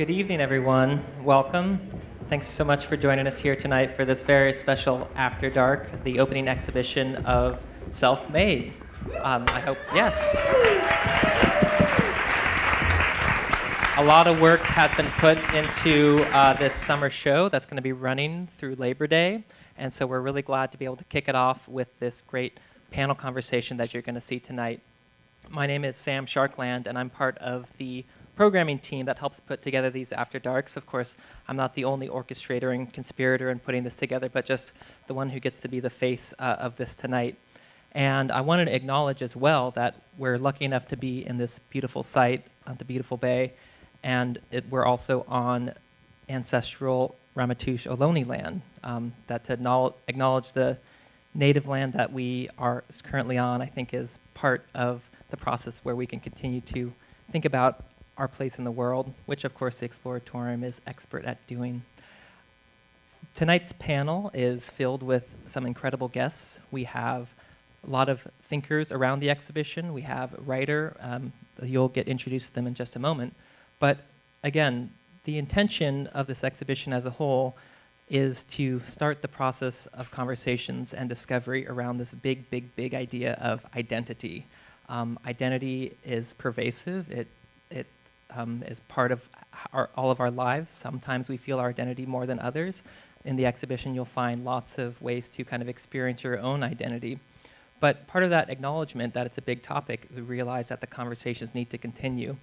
Good evening, everyone. Welcome. Thanks so much for joining us here tonight for this very special After Dark, the opening exhibition of Self Made. Um, I hope, yes. A lot of work has been put into uh, this summer show that's going to be running through Labor Day. And so we're really glad to be able to kick it off with this great panel conversation that you're going to see tonight. My name is Sam Sharkland, and I'm part of the programming team that helps put together these After Darks. Of course, I'm not the only orchestrator and conspirator in putting this together, but just the one who gets to be the face uh, of this tonight. And I wanted to acknowledge as well that we're lucky enough to be in this beautiful site on the beautiful bay, and it, we're also on ancestral Ramaytush Ohlone land. Um, that to acknowledge the native land that we are currently on, I think is part of the process where we can continue to think about our place in the world, which of course the Exploratorium is expert at doing. Tonight's panel is filled with some incredible guests. We have a lot of thinkers around the exhibition. We have a writer, um, you'll get introduced to them in just a moment. But again, the intention of this exhibition as a whole is to start the process of conversations and discovery around this big, big, big idea of identity. Um, identity is pervasive. It, it um, is part of our, all of our lives. Sometimes we feel our identity more than others. In the exhibition, you'll find lots of ways to kind of experience your own identity. But part of that acknowledgement that it's a big topic, we realize that the conversations need to continue.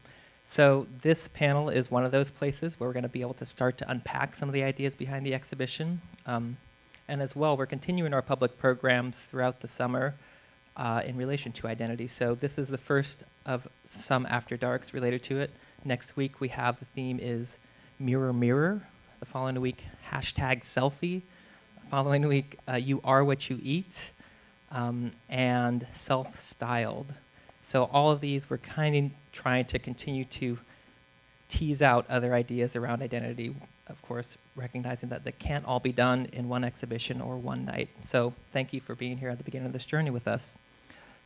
So this panel is one of those places where we're going to be able to start to unpack some of the ideas behind the exhibition. Um, and as well, we're continuing our public programs throughout the summer uh, in relation to identity. So this is the first of some After Darks related to it. Next week we have the theme is Mirror Mirror. The following week, hashtag selfie. The following week, uh, You Are What You Eat. Um, and self-styled. So all of these we're kind of trying to continue to tease out other ideas around identity, of course, recognizing that they can't all be done in one exhibition or one night. So thank you for being here at the beginning of this journey with us.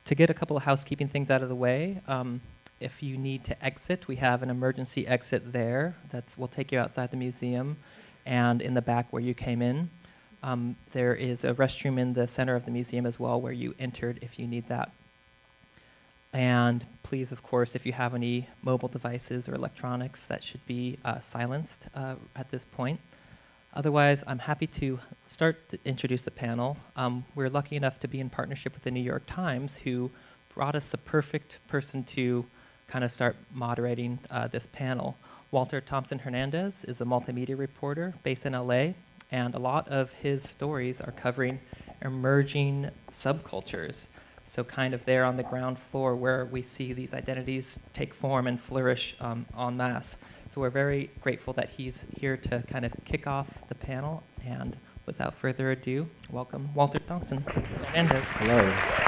To get a couple of housekeeping things out of the way, um, if you need to exit, we have an emergency exit there. That's will take you outside the museum and in the back where you came in. Um, there is a restroom in the center of the museum as well where you entered if you need that. And please, of course, if you have any mobile devices or electronics, that should be uh, silenced uh, at this point. Otherwise, I'm happy to start to introduce the panel. Um, we're lucky enough to be in partnership with the New York Times, who brought us the perfect person to kind of start moderating uh, this panel. Walter Thompson Hernandez is a multimedia reporter based in LA, and a lot of his stories are covering emerging subcultures. So, kind of there on the ground floor where we see these identities take form and flourish um, en masse. So, we're very grateful that he's here to kind of kick off the panel. And without further ado, welcome Walter Thompson Hernandez. Hello.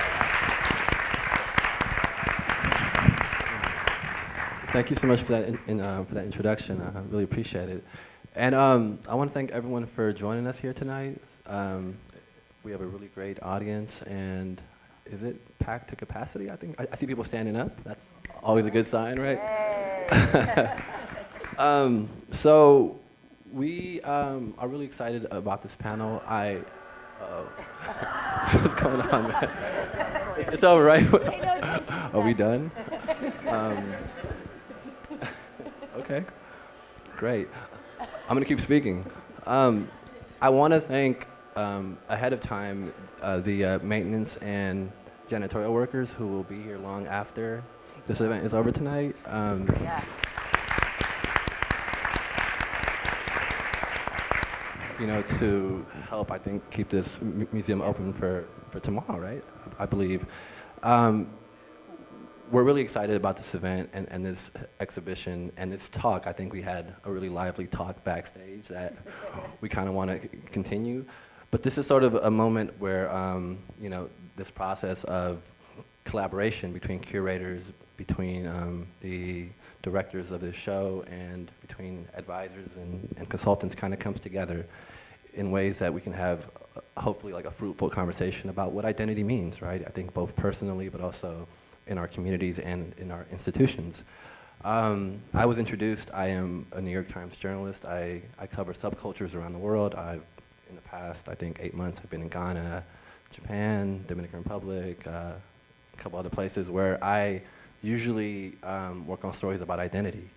Thank you so much for that, in, in, uh, for that introduction. I really appreciate it. And um, I want to thank everyone for joining us here tonight. Um, we have a really great audience, and is it packed to capacity? I think I, I see people standing up. That's always a good sign, right? um, so we um, are really excited about this panel. I uh what's going on, man? It's over, right? Are we done? Um, Okay, great. I'm gonna keep speaking. Um, I want to thank um, ahead of time uh, the uh, maintenance and janitorial workers who will be here long after this event is over tonight. Um, yeah. You know, to help, I think, keep this museum open for, for tomorrow, right? I believe. Um, we're really excited about this event and, and this exhibition and this talk. I think we had a really lively talk backstage that we kind of want to continue. But this is sort of a moment where, um, you know, this process of collaboration between curators, between um, the directors of this show, and between advisors and, and consultants kind of comes together in ways that we can have uh, hopefully like a fruitful conversation about what identity means, right? I think both personally, but also in our communities and in our institutions. Um, I was introduced. I am a New York Times journalist. I, I cover subcultures around the world. I've, in the past, I think, eight months, I've been in Ghana, Japan, Dominican Republic, uh, a couple other places where I usually um, work on stories about identity,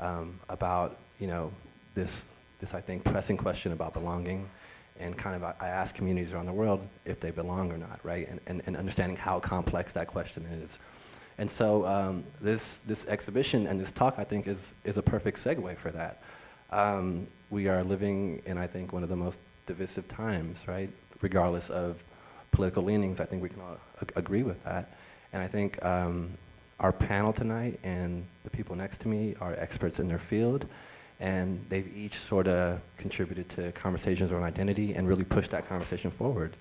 um, about, you know, this, this, I think, pressing question about belonging. And kind of, I, ask communities around the world if they belong or not, right? And, and, and understanding how complex that question is. And so um, this, this exhibition and this talk, I think, is, is a perfect segue for that. Um, we are living in, I think, one of the most divisive times, right? Regardless of political leanings, I think we can all ag agree with that. And I think um, our panel tonight and the people next to me are experts in their field, and they've each sort of contributed to conversations around identity and really pushed that conversation forward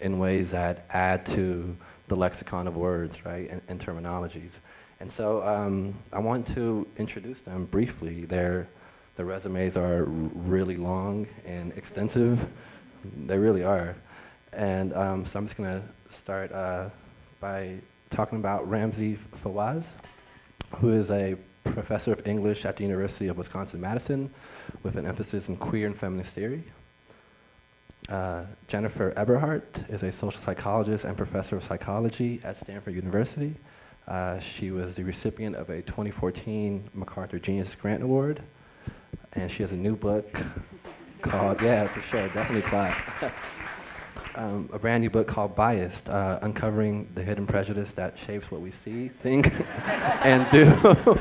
in, ways that add to the lexicon of words, right, and, and terminologies. And so um, I want to introduce them briefly. Their, their resumes are really long and extensive. They really are. And um, so I'm just going to start uh, by talking about Ramzi Fawaz, who is a professor of English at the University of Wisconsin-Madison with an emphasis in queer and feminist theory. Uh, Jennifer Eberhardt is a social psychologist and professor of psychology at Stanford University. Uh, she was the recipient of a 2014 MacArthur Genius Grant Award, and she has a new book called, yeah, for sure, definitely clap. um, a brand new book called Biased, uh, Uncovering the Hidden Prejudice That Shapes What We See, Think, and Do.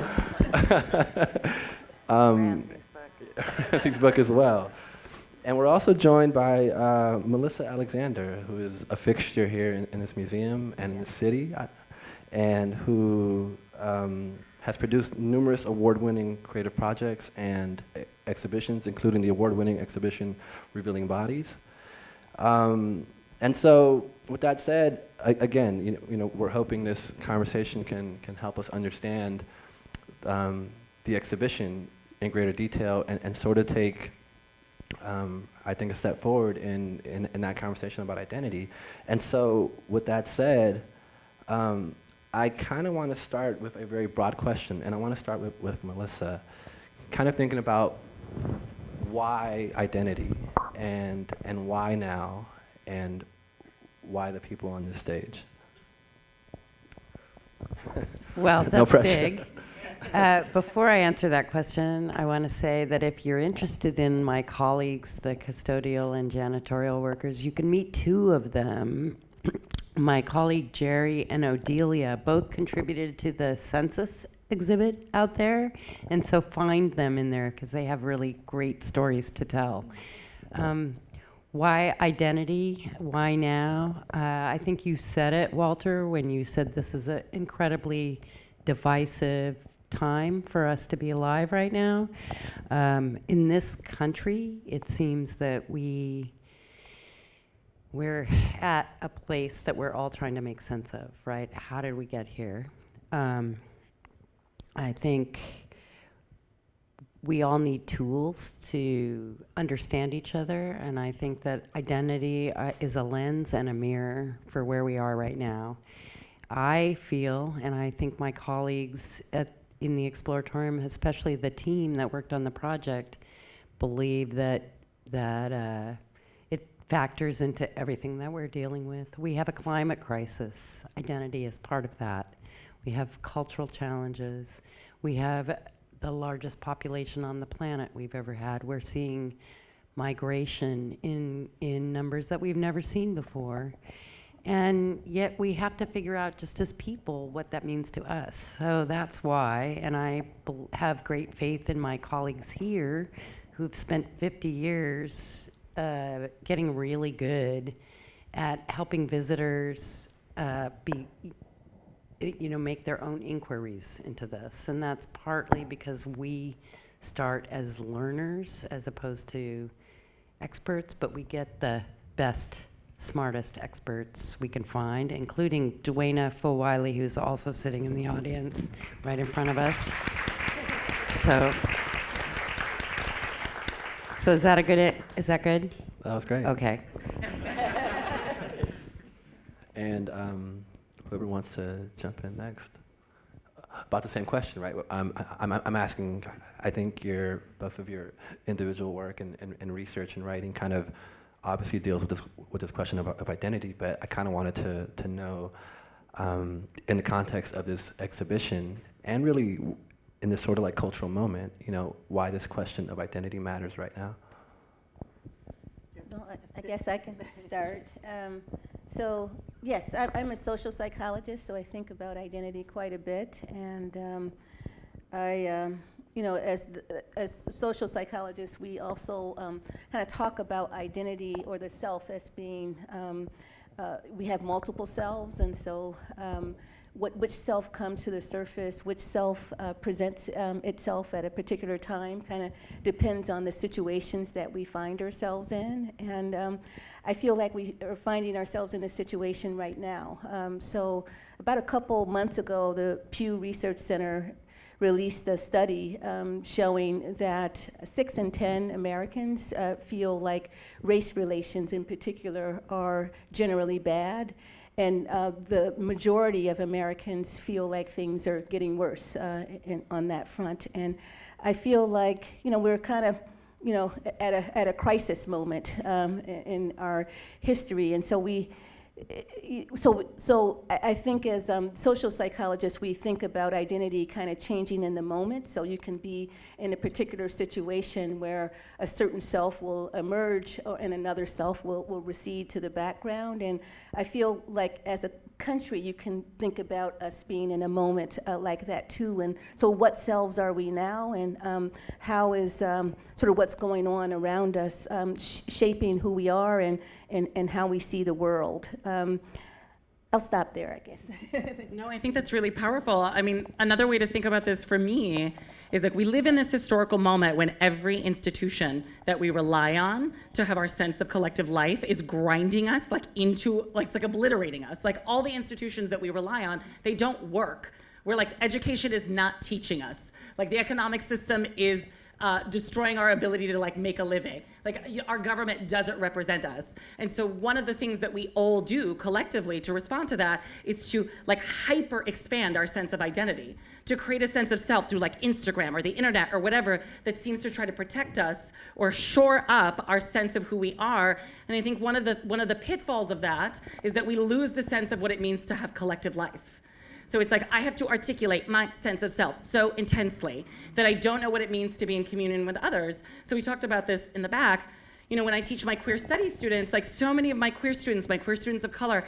um, Ramzi's book as well. And we're also joined by uh, Melissa Alexander, who is a fixture here in, in this museum and in the city, uh, and who um, has produced numerous award-winning creative projects and exhibitions, including the award-winning exhibition Revealing Bodies. Um, and so, with that said, again, you know, you know, we're hoping this conversation can, can help us understand um, the exhibition in greater detail and, and sort of take um, I think, a step forward in, in, in, that conversation about identity. And so, with that said, um, I kind of want to start with a very broad question, and I want to start with, with Melissa, kind of thinking about why identity, and, and why now, and why the people on this stage. Well, that's no big. Uh, before I answer that question, I want to say that if you're interested in my colleagues, the custodial and janitorial workers, you can meet two of them. my colleague Jerry and Odelia both contributed to the census exhibit out there, and so find them in there because they have really great stories to tell. Um, why identity? Why now? Uh, I think you said it, Walter, when you said this is an incredibly divisive, time for us to be alive right now. Um, in this country, it seems that we we're at a place that we're all trying to make sense of, right? How did we get here? Um, I think we all need tools to understand each other, and I think that identity uh, is a lens and a mirror for where we are right now. I feel, and I think my colleagues at in the Exploratorium, especially the team that worked on the project, believe that that uh, it factors into everything that we're dealing with. We have a climate crisis. Identity is part of that. We have cultural challenges. We have the largest population on the planet we've ever had. We're seeing migration in in numbers that we've never seen before. And yet we have to figure out, just as people, what that means to us. So that's why, and I have great faith in my colleagues here who've spent 50 years uh, getting really good at helping visitors uh, be, you know, make their own inquiries into this. And that's partly because we start as learners as opposed to experts, but we get the best smartest experts we can find, including Duana Fo-Wiley, who's also sitting in the audience right in front of us. So, so is that a good? Is that good? That was great. Okay. and um, whoever wants to jump in next. about the same question, right? I'm, I'm, I'm asking, I think your, both of your individual work and, and, and research and writing kind of obviously deals with this, with this question of, of identity, but I kind of wanted to, to know, um, in the context of this exhibition, and really in this sort of like cultural moment, you know, why this question of identity matters right now. Well, I, I guess I can start. Um, so, yes, I, I'm a social psychologist, so I think about identity quite a bit. And um, I, um, you know, as, the, as social psychologists, we also um, kind of talk about identity or the self as being, um, uh, we have multiple selves, and so um, what, which self comes to the surface, which self uh, presents um, itself at a particular time, kind of depends on the situations that we find ourselves in. And um, I feel like we are finding ourselves in a situation right now. Um, so, about a couple months ago, the Pew Research Center released a study um, showing that six in 10 Americans uh, feel like race relations in particular are generally bad and uh, the majority of Americans feel like things are getting worse uh, in, on that front. And I feel like, you know, we're kind of, you know, at a, at a crisis moment um, in our history. And so we, so, so I think as um, social psychologists, we think about identity kind of changing in the moment. So you can be in a particular situation where a certain self will emerge and another self will, will recede to the background. And I feel like as a country, you can think about us being in a moment uh, like that too. And so, what selves are we now, and um, how is um, sort of what's going on around us um, sh- shaping who we are and, and, and how we see the world? I'll stop there, I guess. no, I think that's really powerful. I mean, another way to think about this for me is like we live in this historical moment when every institution that we rely on to have our sense of collective life is grinding us like into like it's like obliterating us. Like all the institutions that we rely on, they don't work. We're like education is not teaching us. Like the economic system is uh, destroying our ability to like make a living. Like our government doesn't represent us. And so one of the things that we all do collectively to respond to that is to like hyper expand our sense of identity, to create a sense of self through like Instagram or the internet or whatever that seems to try to protect us or shore up our sense of who we are. And I think one of the one of the pitfalls of that is that we lose the sense of what it means to have collective life. So it's like I have to articulate my sense of self so intensely that I don't know what it means to be in communion with others. So we talked about this in the back. You know, when I teach my queer studies students, like so many of my queer students, my queer students of color,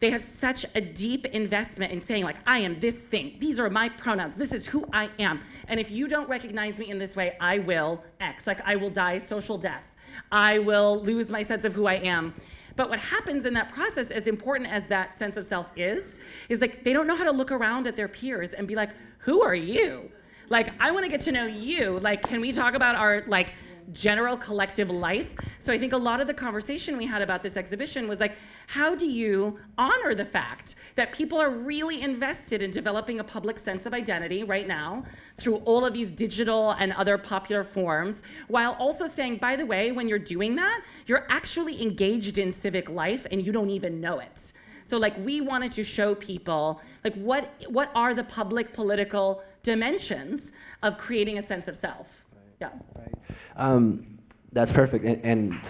they have such a deep investment in saying like i am this thing. These are my pronouns. This is who i am. And if you don't recognize me in this way i will x. Like i will die social death. I will lose my sense of who i am but what happens in that process, as important as that sense of self is, is like they don't know how to look around at their peers and be like, who are you? Like, I want to get to know you. Like, can we talk about our like general collective life. So I think a lot of the conversation we had about this exhibition was like, how do you honor the fact that people are really invested in developing a public sense of identity right now through all of these digital and other popular forms, while also saying, by the way, when you're doing that, you're actually engaged in civic life and you don't even know it. So like we wanted to show people like what what are the public political dimensions of creating a sense of self. Yeah. Right. Um, that's perfect. And, and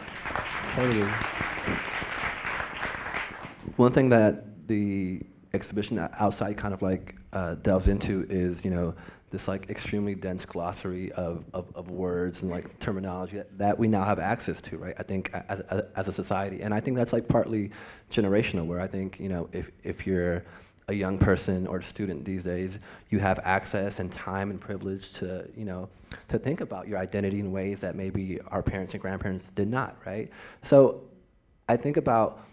totally. One thing that the exhibition outside kind of like uh, delves into is, you know, this like extremely dense glossary of, of, of words and like terminology that, that, we now have access to, right? I think as, as a society. And I think that's like partly generational, where I think, you know, if, if you're a young person or student these days, you have access and time and privilege to, you know, to think about your identity in ways that maybe our parents and grandparents did not, right? So I think about,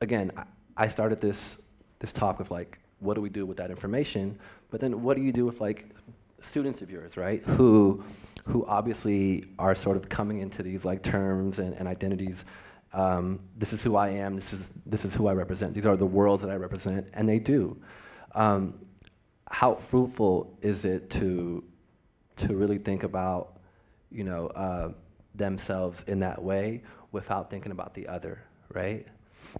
again, I started this, this talk with like, what do we do with that information? But then what do you do with like students of yours, right? Who, who obviously are sort of coming into these like terms and, and identities um, this is who I am, this is, this is who I represent, these are the worlds that I represent, and they do. Um, how fruitful is it to, to really think about, you know, uh, themselves in that way without thinking about the other, right?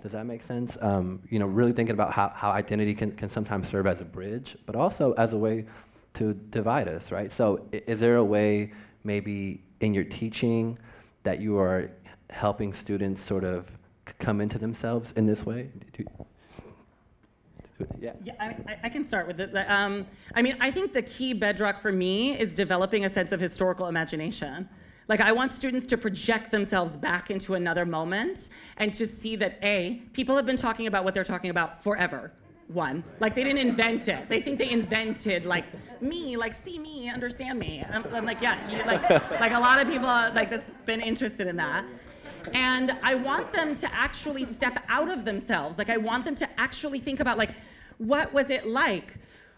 Does that make sense? Um, you know, really thinking about how, how identity can, can sometimes serve as a bridge, but also as a way to divide us, right? So, is there a way, maybe in your teaching, that you are helping students sort of come into themselves in this way? Yeah. Yeah, I, I, can start with it. Um, I mean, I think the key bedrock for me is developing a sense of historical imagination. Like, I want students to project themselves back into another moment and to see that A, people have been talking about what they're talking about forever. One, like they didn't invent it. They think they invented like me, like see me, understand me. I'm, I'm like, yeah, you, like, like a lot of people like this been interested in that. And I want them to actually step out of themselves. Like I want them to actually think about like, what was it like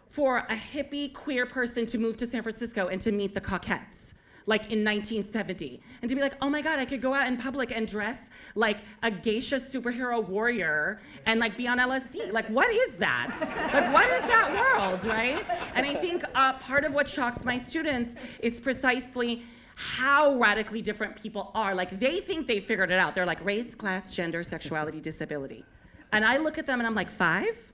for a hippie queer person to move to San Francisco and to meet the Cockettes? like in 1970 and to be like, oh my God, I could go out in public and dress like a geisha superhero warrior and like be on LSD. Like, what is that? like, what is that world, right? And I think uh, part of what shocks my students is precisely how radically different people are. Like, they think they figured it out. They're like race, class, gender, sexuality, disability. And I look at them and I'm like, five?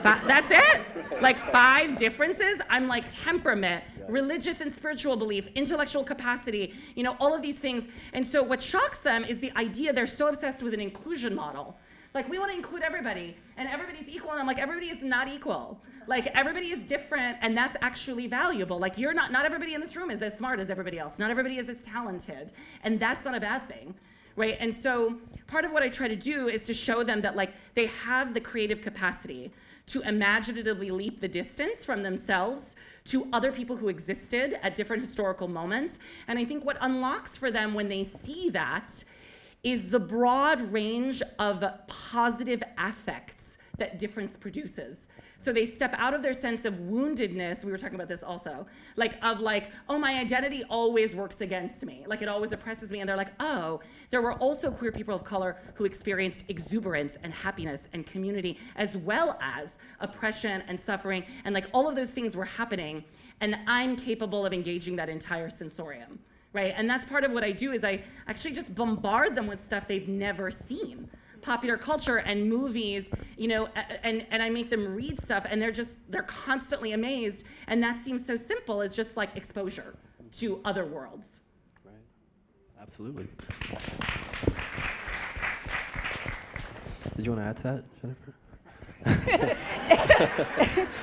Five, that's it? Like five differences? I'm like temperament, religious and spiritual belief, intellectual capacity, you know, all of these things. And so what shocks them is the idea they're so obsessed with an inclusion model. Like we want to include everybody and everybody's equal and I'm like everybody is not equal. Like everybody is different and that's actually valuable. Like you're not not everybody in this room is as smart as everybody else. Not everybody is as talented. And that's not a bad thing right? And so part of what I try to do is to show them that like they have the creative capacity to imaginatively leap the distance from themselves to other people who existed at different historical moments. And I think what unlocks for them when they see that is the broad range of positive affects that difference produces. So they step out of their sense of woundedness. We were talking about this also, like of like, oh, my identity always works against me. Like it always oppresses me. And they're like, oh, there were also queer people of color who experienced exuberance and happiness and community, as well as oppression and suffering. And like all of those things were happening. And I'm capable of engaging that entire sensorium right? And that's part of what I do is I actually just bombard them with stuff they've never seen popular culture and movies, you know, and, and I make them read stuff and they're just, they're constantly amazed. And that seems so simple as just like exposure to other worlds. Right. Absolutely. Did you want to add to that, Jennifer?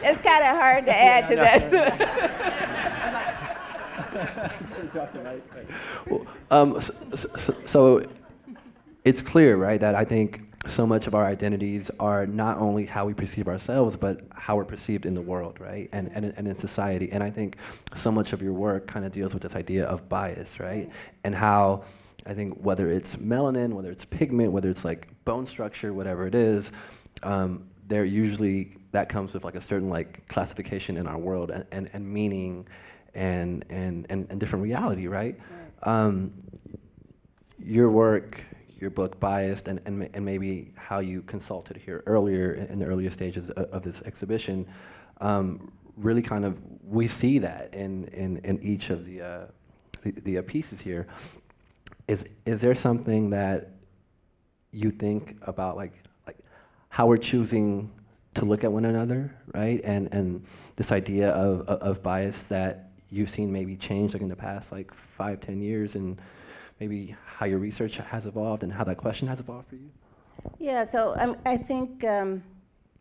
it's kind of hard to add to that. well, um, so, so, so it's clear, right, that I think so much of our identities are not only how we perceive ourselves, but how we're perceived in the world, right, and, and, and in society. And I think so much of your work kind of deals with this idea of bias, right, and how I think whether it's melanin, whether it's pigment, whether it's like bone structure, whatever it is, um, there usually that comes with like a certain like classification in our world and, and, and meaning and, and, and, and different reality, right? right. Um, your work your book biased and, and, and maybe how you consulted here earlier in the earlier stages of, of this exhibition um, really kind of we see that in, in, in each of the, uh, the, the uh, pieces here. Is, is there something that you think about like, like how we're choosing to look at one another right? And, and this idea of, of, of bias that you've seen maybe change like in the past like five ten years and maybe how your research has evolved and how that question has evolved for you? Yeah, so um, I think um,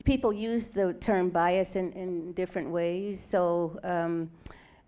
people use the term bias in, in different ways. So um,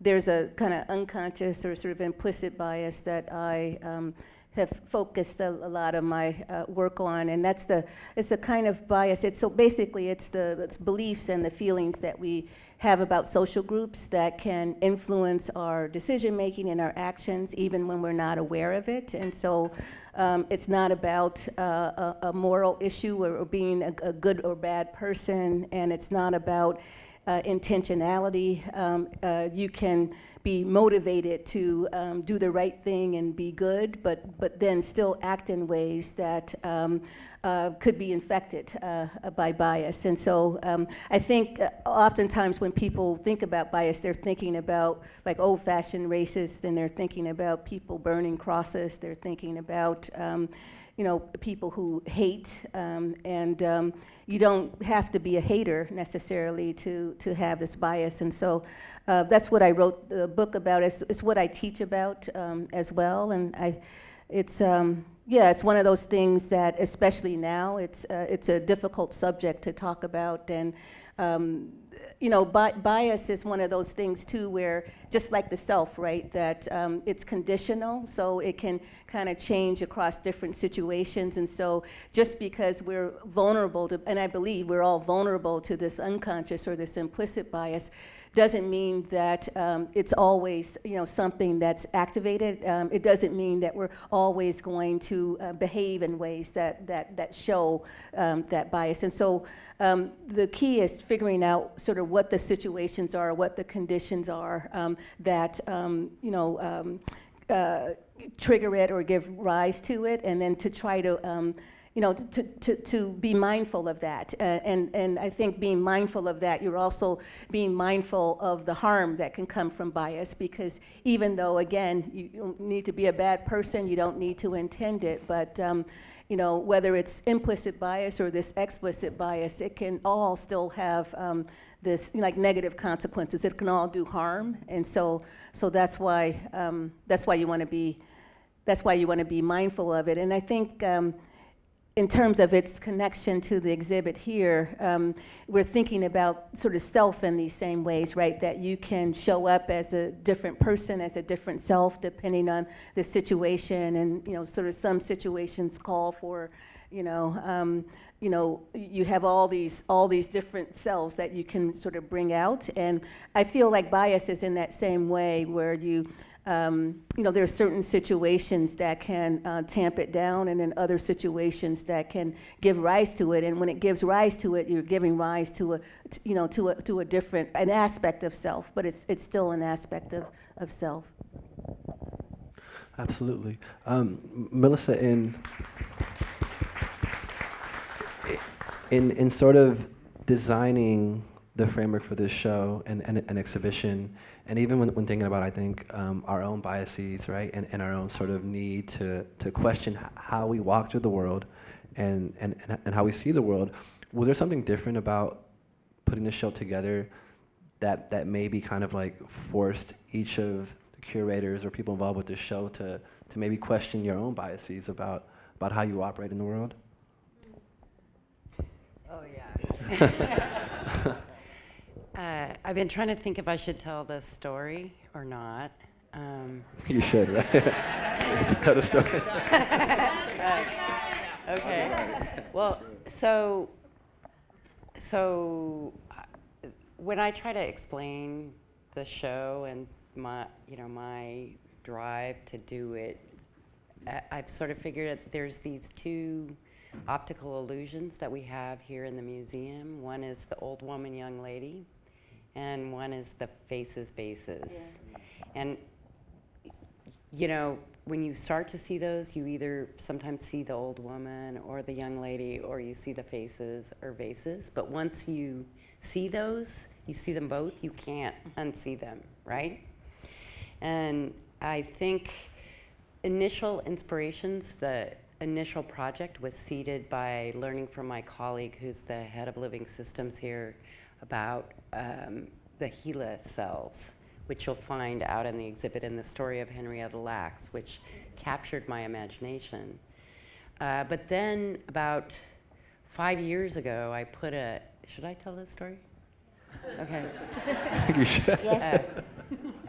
there's a kind of unconscious or sort of implicit bias that I um, have focused a, a, lot of my uh, work on, and that's the it's a kind of bias. It's so basically it's the it's beliefs and the feelings that we have about social groups that can influence our decision making and our actions even when we're not aware of it. And so um, it's not about uh, a, a, moral issue or, or being a, a, good or bad person, and it's not about uh, intentionality. Um, uh, you can be motivated to um, do the right thing and be good, but, but then still act in ways that um, uh, could be infected uh, by bias. And so um, I think uh, oftentimes when people think about bias, they're thinking about like old fashioned racists and they're thinking about people burning crosses, they're thinking about um, you know, people who hate, um, and um, you don't have to be a hater necessarily to, to have this bias. And so uh, that's what I wrote the book about. It's, it's what I teach about um, as well. And I, it's, um, yeah, it's one of those things that, especially now, it's, uh, it's a difficult subject to talk about. And um, you know, bi bias is one of those things too, where just like the self, right, that um, it's conditional, so it can kind of change across different situations. And so, just because we're vulnerable to, and I believe we're all vulnerable to this unconscious or this implicit bias, doesn't mean that um, it's always you know something that's activated. Um, it doesn't mean that we're always going to uh, behave in ways that that that show um, that bias. And so um, the key is figuring out sort of what the situations are, what the conditions are um, that um, you know. Uh, trigger it or give rise to it, and then to try to you know, to, to, to be mindful of that. Uh, and, and I think being mindful of that, you're also being mindful of the harm that can come from bias because even though, again, you don't need to be a bad person, you don't need to intend it, but um, you know, whether it's implicit bias or this explicit bias, it can all still have um, this like negative consequences. It can all do harm, and so so that's why um, that's why you want to be that's why you want to be mindful of it. And I think um, in terms of its connection to the exhibit here, um, we're thinking about sort of self in these same ways, right? That you can show up as a different person, as a different self, depending on the situation. And, you know, sort of some situations call for, you know, um, you know, you have all these all these different selves that you can sort of bring out. And I feel like bias is in that same way where you um, you know, there are certain situations that can uh, tamp it down, and then other situations that can give rise to it. And when it gives rise to it, you're giving rise to a, you know, to a, to a different, an aspect of self, but it's, it's still an aspect of, of self. Absolutely. Um, Melissa, in, in, in sort of designing the framework for this show and, and an exhibition, and even when, when thinking about, I think, um, our own biases, right, and, and our own sort of need to, to question how we walk through the world and, and, and how we see the world, was there something different about putting the show together that, that maybe kind of like forced each of the curators or people involved with the show to, to maybe question your own biases about, about how you operate in the world? Oh, yeah. Uh, I've been trying to think if I should tell the story or not. Um, you should, right? tell the story. okay. Well, so, so uh, when I try to explain the show and my, you know, my drive to do it, I've sort of figured that there's these two optical illusions that we have here in the museum. One is the old woman, young lady, and one is the faces bases. Yeah. And you know, when you start to see those, you either sometimes see the old woman or the young lady, or you see the faces or vases. But once you see those, you see them both, you can't unsee them, right? And I think initial inspirations, the initial project was seeded by learning from my colleague who's the head of living systems here about um, the HeLa cells, which you'll find out in the exhibit in the story of Henrietta Lacks, which captured my imagination. Uh, but then about five years ago, I put a, should I tell this story? Okay. you should. Uh,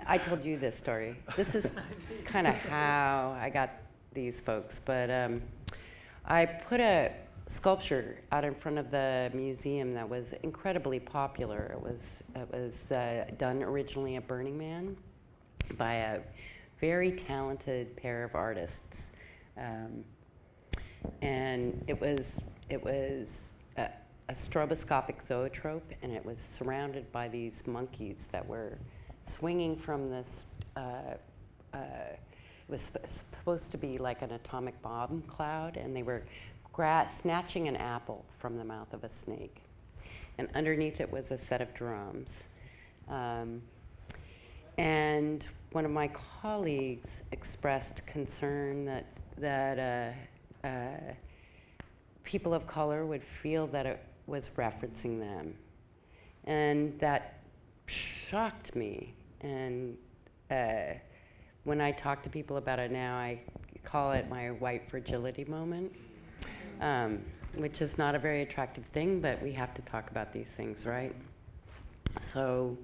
I told you this story. This is kind of how I got these folks, but um, I put a sculpture out in front of the museum that was incredibly popular. It was, it was uh, done originally at Burning Man by a very talented pair of artists. Um, and it was, it was a, a, stroboscopic zoetrope, and it was surrounded by these monkeys that were swinging from this. Uh, uh, it was supposed to be like an atomic bomb cloud, and they were snatching an apple from the mouth of a snake. And underneath it was a set of drums. Um, and one of my colleagues expressed concern that, that uh, uh, people of color would feel that it was referencing them. And that shocked me. And uh, when I talk to people about it now, I call it my white fragility moment, um, which is not a very attractive thing, but we have to talk about these things, right? So,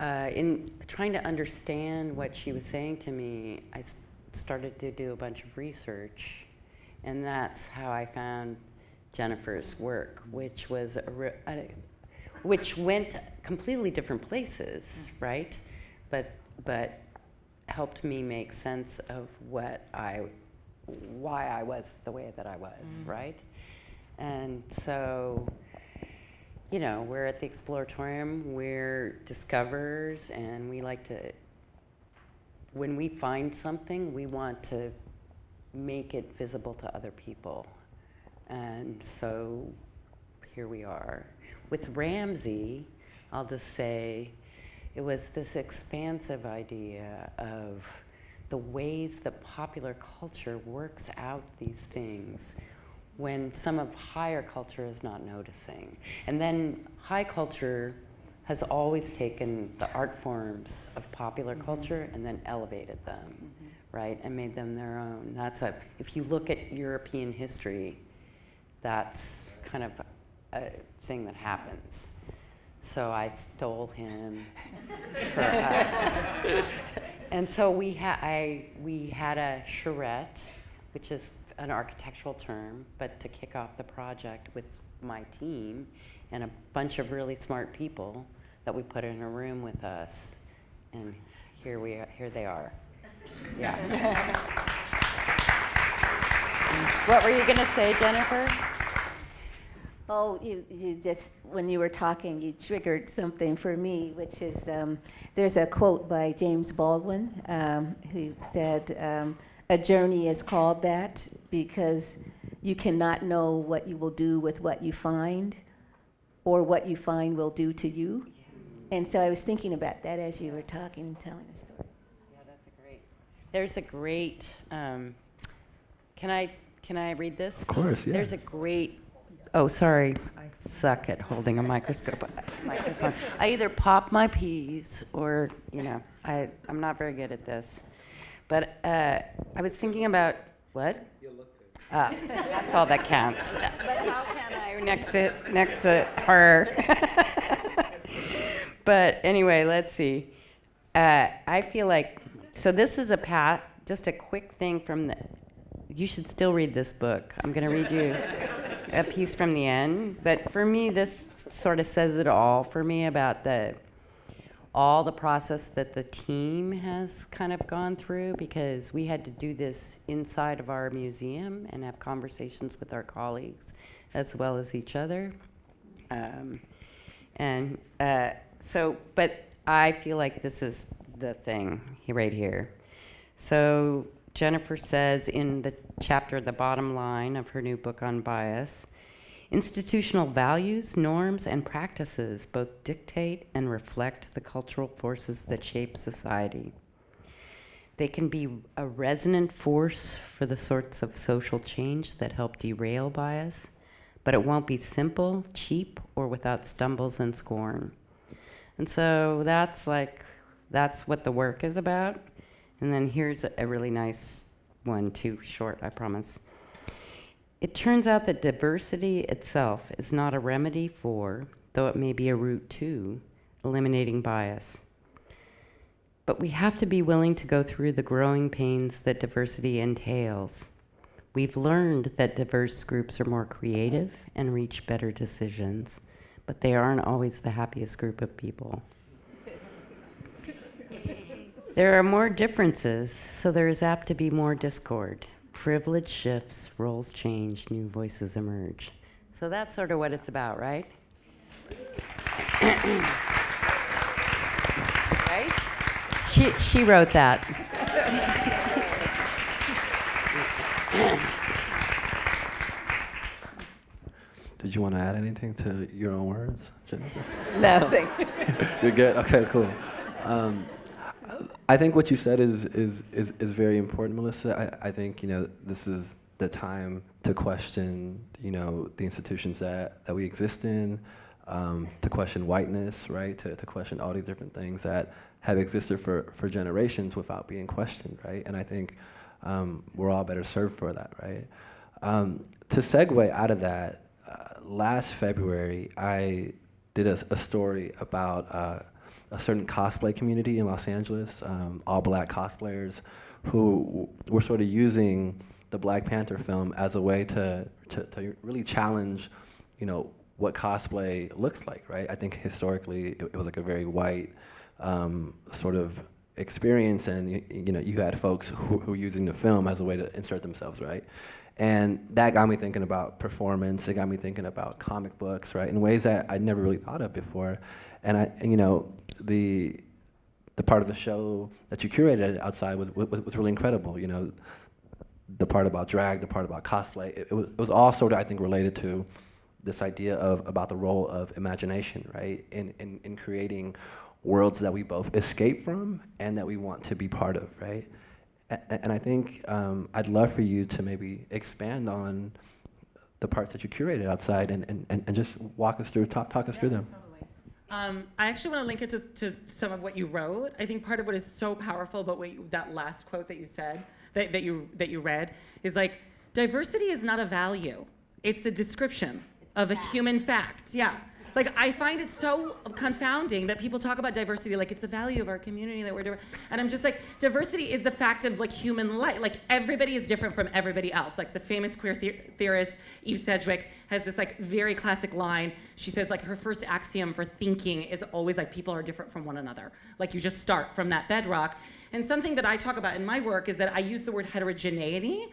uh, in trying to understand what she was saying to me, I started to do a bunch of research, and that's how I found Jennifer's work, which was which went completely different places, right? But but helped me make sense of what I why I was the way that I was, mm. right? And so you know, we're at the Exploratorium, we're discoverers, and we like to, when we find something, we want to make it visible to other people. And so here we are. With Ramzi, I'll just say it was this expansive idea of the ways that popular culture works out these things when some of higher culture is not noticing. And then high culture has always taken the art forms of popular mm-hmm. culture and then elevated them, mm-hmm. right, and made them their own. That's a, if you look at European history, that's kind of a thing that happens. So I stole him for us. And so we, ha- I, we had a charrette, which is an architectural term, but to kick off the project with my team and a bunch of really smart people that we put in a room with us. And here we are, here they are. Yeah. what were you going to say, Jennifer? Oh, you, you just, when you were talking, you triggered something for me, which is um, there's a quote by James Baldwin um, who said, um, A journey is called that because you cannot know what you will do with what you find or what you find will do to you. And so I was thinking about that as you were talking and telling the story. Yeah, that's a great. There's a great. Um, can I can I read this? Of course, yeah. There's a great. Oh, sorry, I suck at holding a microscope. microphone. I either pop my peas or you know I I'm not very good at this. But uh, I was thinking about what. Uh, that's all that counts. But how can I next to next to her? but anyway, let's see. Uh, I feel like so. This is a path. Just a quick thing from the. You should still read this book. I'm going to read you a piece from the end. But for me, this sort of says it all for me about the all the process that the team has kind of gone through because we had to do this inside of our museum and have conversations with our colleagues as well as each other. Um, and uh, so, but I feel like this is the thing right here. So Jennifer says in the chapter, the bottom line of her new book on bias, institutional values, norms, and practices both dictate and reflect the cultural forces that shape society. They can be a resonant force for the sorts of social change that help derail bias, but it won't be simple, cheap, or without stumbles and scorn. And so that's like, that's what the work is about. And then here's a, really nice one, too short, I promise. It turns out that diversity itself is not a remedy for, though it may be a route to, eliminating bias. But we have to be willing to go through the growing pains that diversity entails. We've learned that diverse groups are more creative and reach better decisions, but they aren't always the happiest group of people. There are more differences, so there is apt to be more discord. Privilege shifts, roles change, new voices emerge. So that's sort of what it's about, right? right? She, she wrote that. Did you want to add anything to your own words, Jennifer? Nothing. You're good. Okay, cool. Um, I think what you said is is is, is very important, Melissa. I, I think you know this is the time to question, you know, the institutions that, that we exist in, um, to question whiteness, right? To, to question all these different things that have existed for, for generations without being questioned, right? And I think um, we're all better served for that, right? Um, to segue out of that, uh, last February, I did a, a story about uh, a certain cosplay community in Los Angeles, um, all black cosplayers, who were sort of using the Black Panther film as a way to, to, to really challenge, you know, what cosplay looks like, right? I think historically it, it was like a very white um, sort of experience, and you, you, know, you had folks who, who were using the film as a way to insert themselves, right? And that got me thinking about performance. It got me thinking about comic books, right, in ways that I'd never really thought of before. And I, and, you know, the the part of the show that you curated outside was, was, was really incredible. You know, the part about drag, the part about cosplay, it, it, was, it was all sort of, I think, related to this idea of about the role of imagination, right, in, in, in creating worlds that we both escape from and that we want to be part of, right? And, and I think um, I'd love for you to maybe expand on the parts that you curated outside and, and, and just walk us through, talk, talk us yeah, through them. Um, I actually want to link it to, to, some of what you wrote. I think part of what is so powerful about what you, that last quote that you said, that, that, you, that you read, is like, diversity is not a value. It's a description of a human fact. Yeah. Like I find it so confounding that people talk about diversity like it's a value of our community that we're doing, and I'm just like, diversity is the fact of like human life. Like everybody is different from everybody else. Like the famous queer the- theorist Eve Sedgwick has this like very classic line. She says like her first axiom for thinking is always like people are different from one another. Like you just start from that bedrock. And something that I talk about in my work is that I use the word heterogeneity,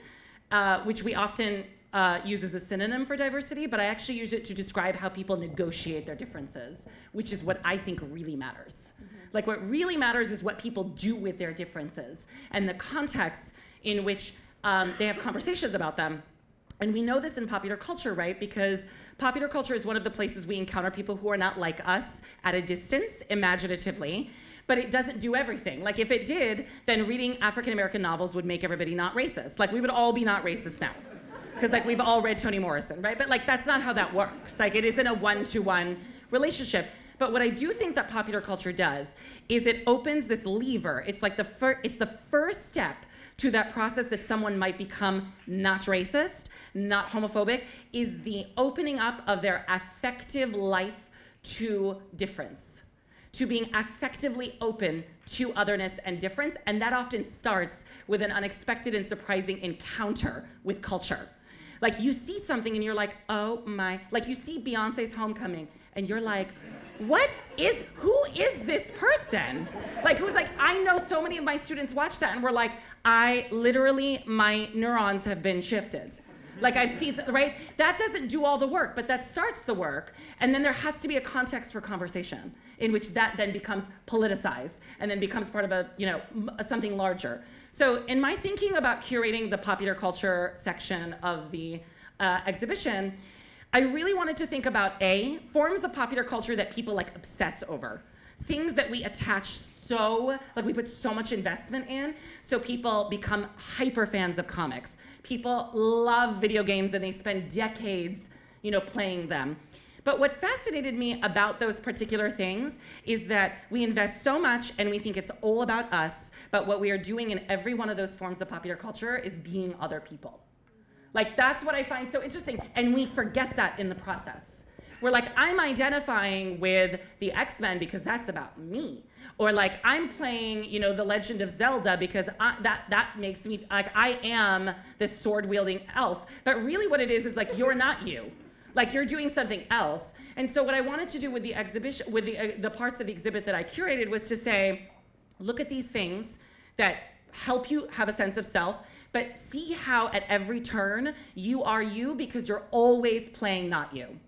uh, which we often uh, as a synonym for diversity, but I actually use it to describe how people negotiate their differences, which is what I think really matters. Mm-hmm. Like, what really matters is what people do with their differences and the context in which um, they have conversations about them. And we know this in popular culture, right? Because popular culture is one of the places we encounter people who are not like us at a distance, imaginatively. But it doesn't do everything. Like, if it did, then reading African American novels would make everybody not racist. Like, we would all be not racist now because like we've all read Toni Morrison, right? But like that's not how that works. Like it isn't a one-to-one relationship. But what I do think that popular culture does is it opens this lever. It's like the first it's the first step to that process that someone might become not racist, not homophobic, is the opening up of their affective life to difference, to being affectively open to otherness and difference. And that often starts with an unexpected and surprising encounter with culture. Like you see something and you're like, oh my, like you see Beyonce's homecoming and you're like, what is, who is this person? Like who's like, I know so many of my students watch that and we're like, I literally, my neurons have been shifted. Like I've seen, right? That doesn't do all the work, but that starts the work. And then there has to be a context for conversation in which that then becomes politicized and then becomes part of a, you know, something larger. So in my thinking about curating the popular culture section of the uh, exhibition, I really wanted to think about A, forms of popular culture that people like obsess over. Things that we attach so, like we put so much investment in, so people become hyper fans of comics. People love video games and they spend decades, you know, playing them. But what fascinated me about those particular things is that we invest so much and we think it's all about us, but what we are doing in every one of those forms of popular culture is being other people. Like, that's what I find so interesting. And we forget that in the process. We're like, I'm identifying with the X Men because that's about me. Or like, I'm playing, you know, The Legend of Zelda because I, that, that makes me, like, I am this sword wielding elf. But really, what it is is like, you're not you. Like you're doing something else. And so what I wanted to do with the exhibition, with the, uh, the parts of the exhibit that I curated was to say, look at these things that help you have a sense of self, but see how at every turn you are you because you're always playing not you.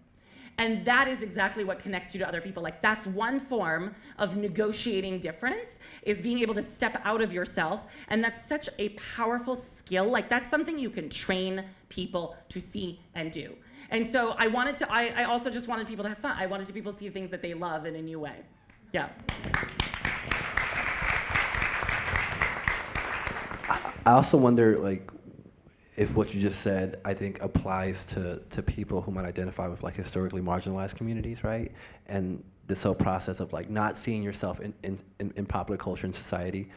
And that is exactly what connects you to other people. Like that's one form of negotiating difference is being able to step out of yourself. And that's such a powerful skill. Like that's something you can train people to see and do. And so I wanted to, I, I also just wanted people to have fun. I wanted to people to see things that they love in a new way. Yeah. I also wonder, like, if what you just said, I think, applies to, to people who might identify with like historically marginalized communities, right? And this whole process of like not seeing yourself in, in, in, in popular culture and society,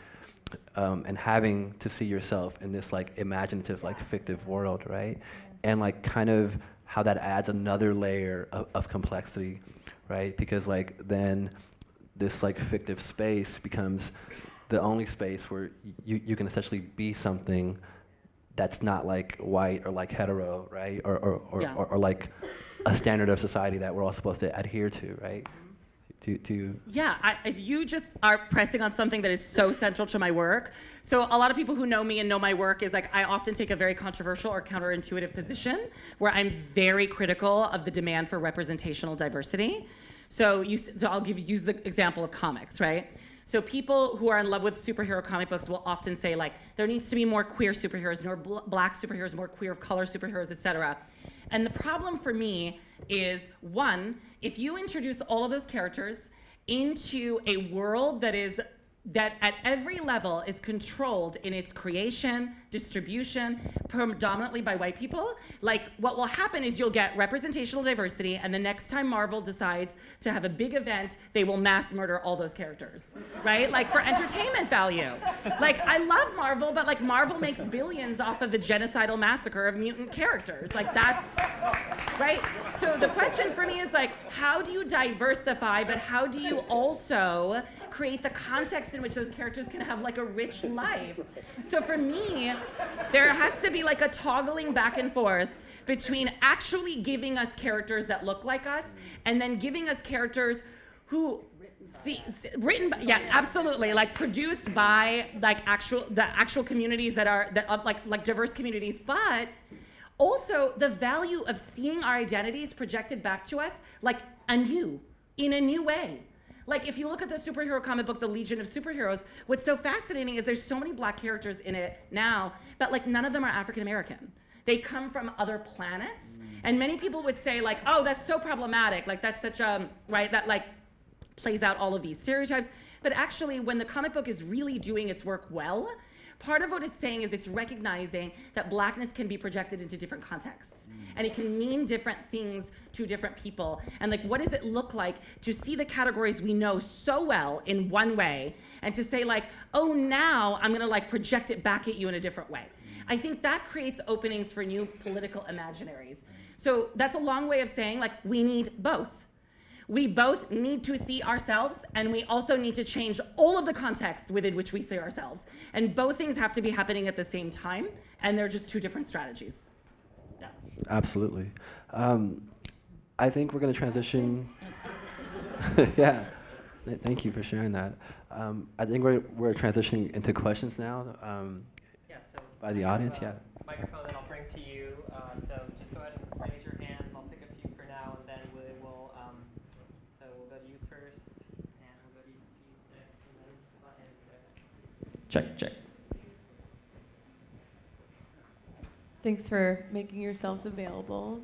um, and having to see yourself in this like imaginative, like fictive world, right? And like kind of how that adds another layer of, of complexity, right? Because like then this like fictive space becomes the only space where you, you can essentially be something that's not like white or like hetero, right? Or, or, or, Yeah. or, or like a standard of society that we're all supposed to adhere to, right? Mm-hmm. To, to Yeah, I, if you just are pressing on something that is so central to my work. So a lot of people who know me and know my work is like I often take a very controversial or counterintuitive position where I'm very critical of the demand for representational diversity. So you, so I'll give use the example of comics, right? So people who are in love with superhero comic books will often say like there needs to be more queer superheroes, more bl- black superheroes, more queer of color superheroes, etc. And the problem for me is one, if you introduce all of those characters into a world that is that at every level is controlled in its creation, distribution, predominantly by white people, like what will happen is you'll get representational diversity, and the next time Marvel decides to have a big event, they will mass murder all those characters, right? Like for entertainment value. Like I love Marvel, but like Marvel makes billions off of the genocidal massacre of mutant characters. Like that's right? So the question for me is like, how do you diversify, but how do you also create the context in which those characters can have like a rich life? So for me, there has to be like a toggling back and forth between actually giving us characters that look like us and then giving us characters who see, see- written by, yeah absolutely like produced by like actual the actual communities that are that of like like diverse communities. But also the value of seeing our identities projected back to us like anew in a new way like if you look at the superhero comic book the legion of superheroes what's so fascinating is there's so many black characters in it now that like none of them are african american they come from other planets. Mm. And many people would say like oh that's so problematic. Like that's such a right that like plays out all of these stereotypes. But actually, when the comic book is really doing its work well, part of what it's saying is it's recognizing that blackness can be projected into different contexts. And it can mean different things to different people. And like, what does it look like to see the categories we know so well in one way and to say, like, oh, now I'm gonna like project it back at you in a different way? I think that creates openings for new political imaginaries. So that's a long way of saying, like, we need both. We both need to see ourselves, and we also need to change all of the contexts within which we see ourselves. And both things have to be happening at the same time, and they're just two different strategies. Yeah. Absolutely. Um, I think we're going to transition. yeah. Thank you for sharing that. Um, I think we're, we're transitioning into questions now um, Yeah, so by the audience. Yeah. microphone that I'll bring to you. Uh, so just go ahead and raise your hand. I'll pick a few for now, and then we will. Um, so we'll go to you first, and we'll go to you next, and then go ahead and Check, check. Thanks for making yourselves available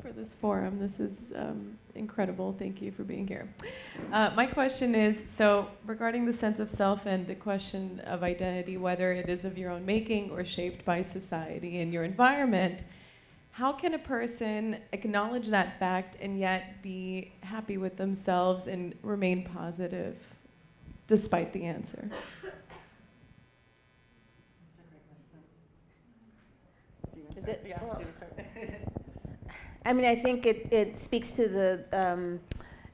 for this forum. This is um, incredible. Thank you for being here. Uh, my question is so, regarding the sense of self and the question of identity, whether it is of your own making or shaped by society and your environment, how can a person acknowledge that fact and yet be happy with themselves and remain positive despite the answer? Is it? Well, I mean, I think it, it speaks to the, um,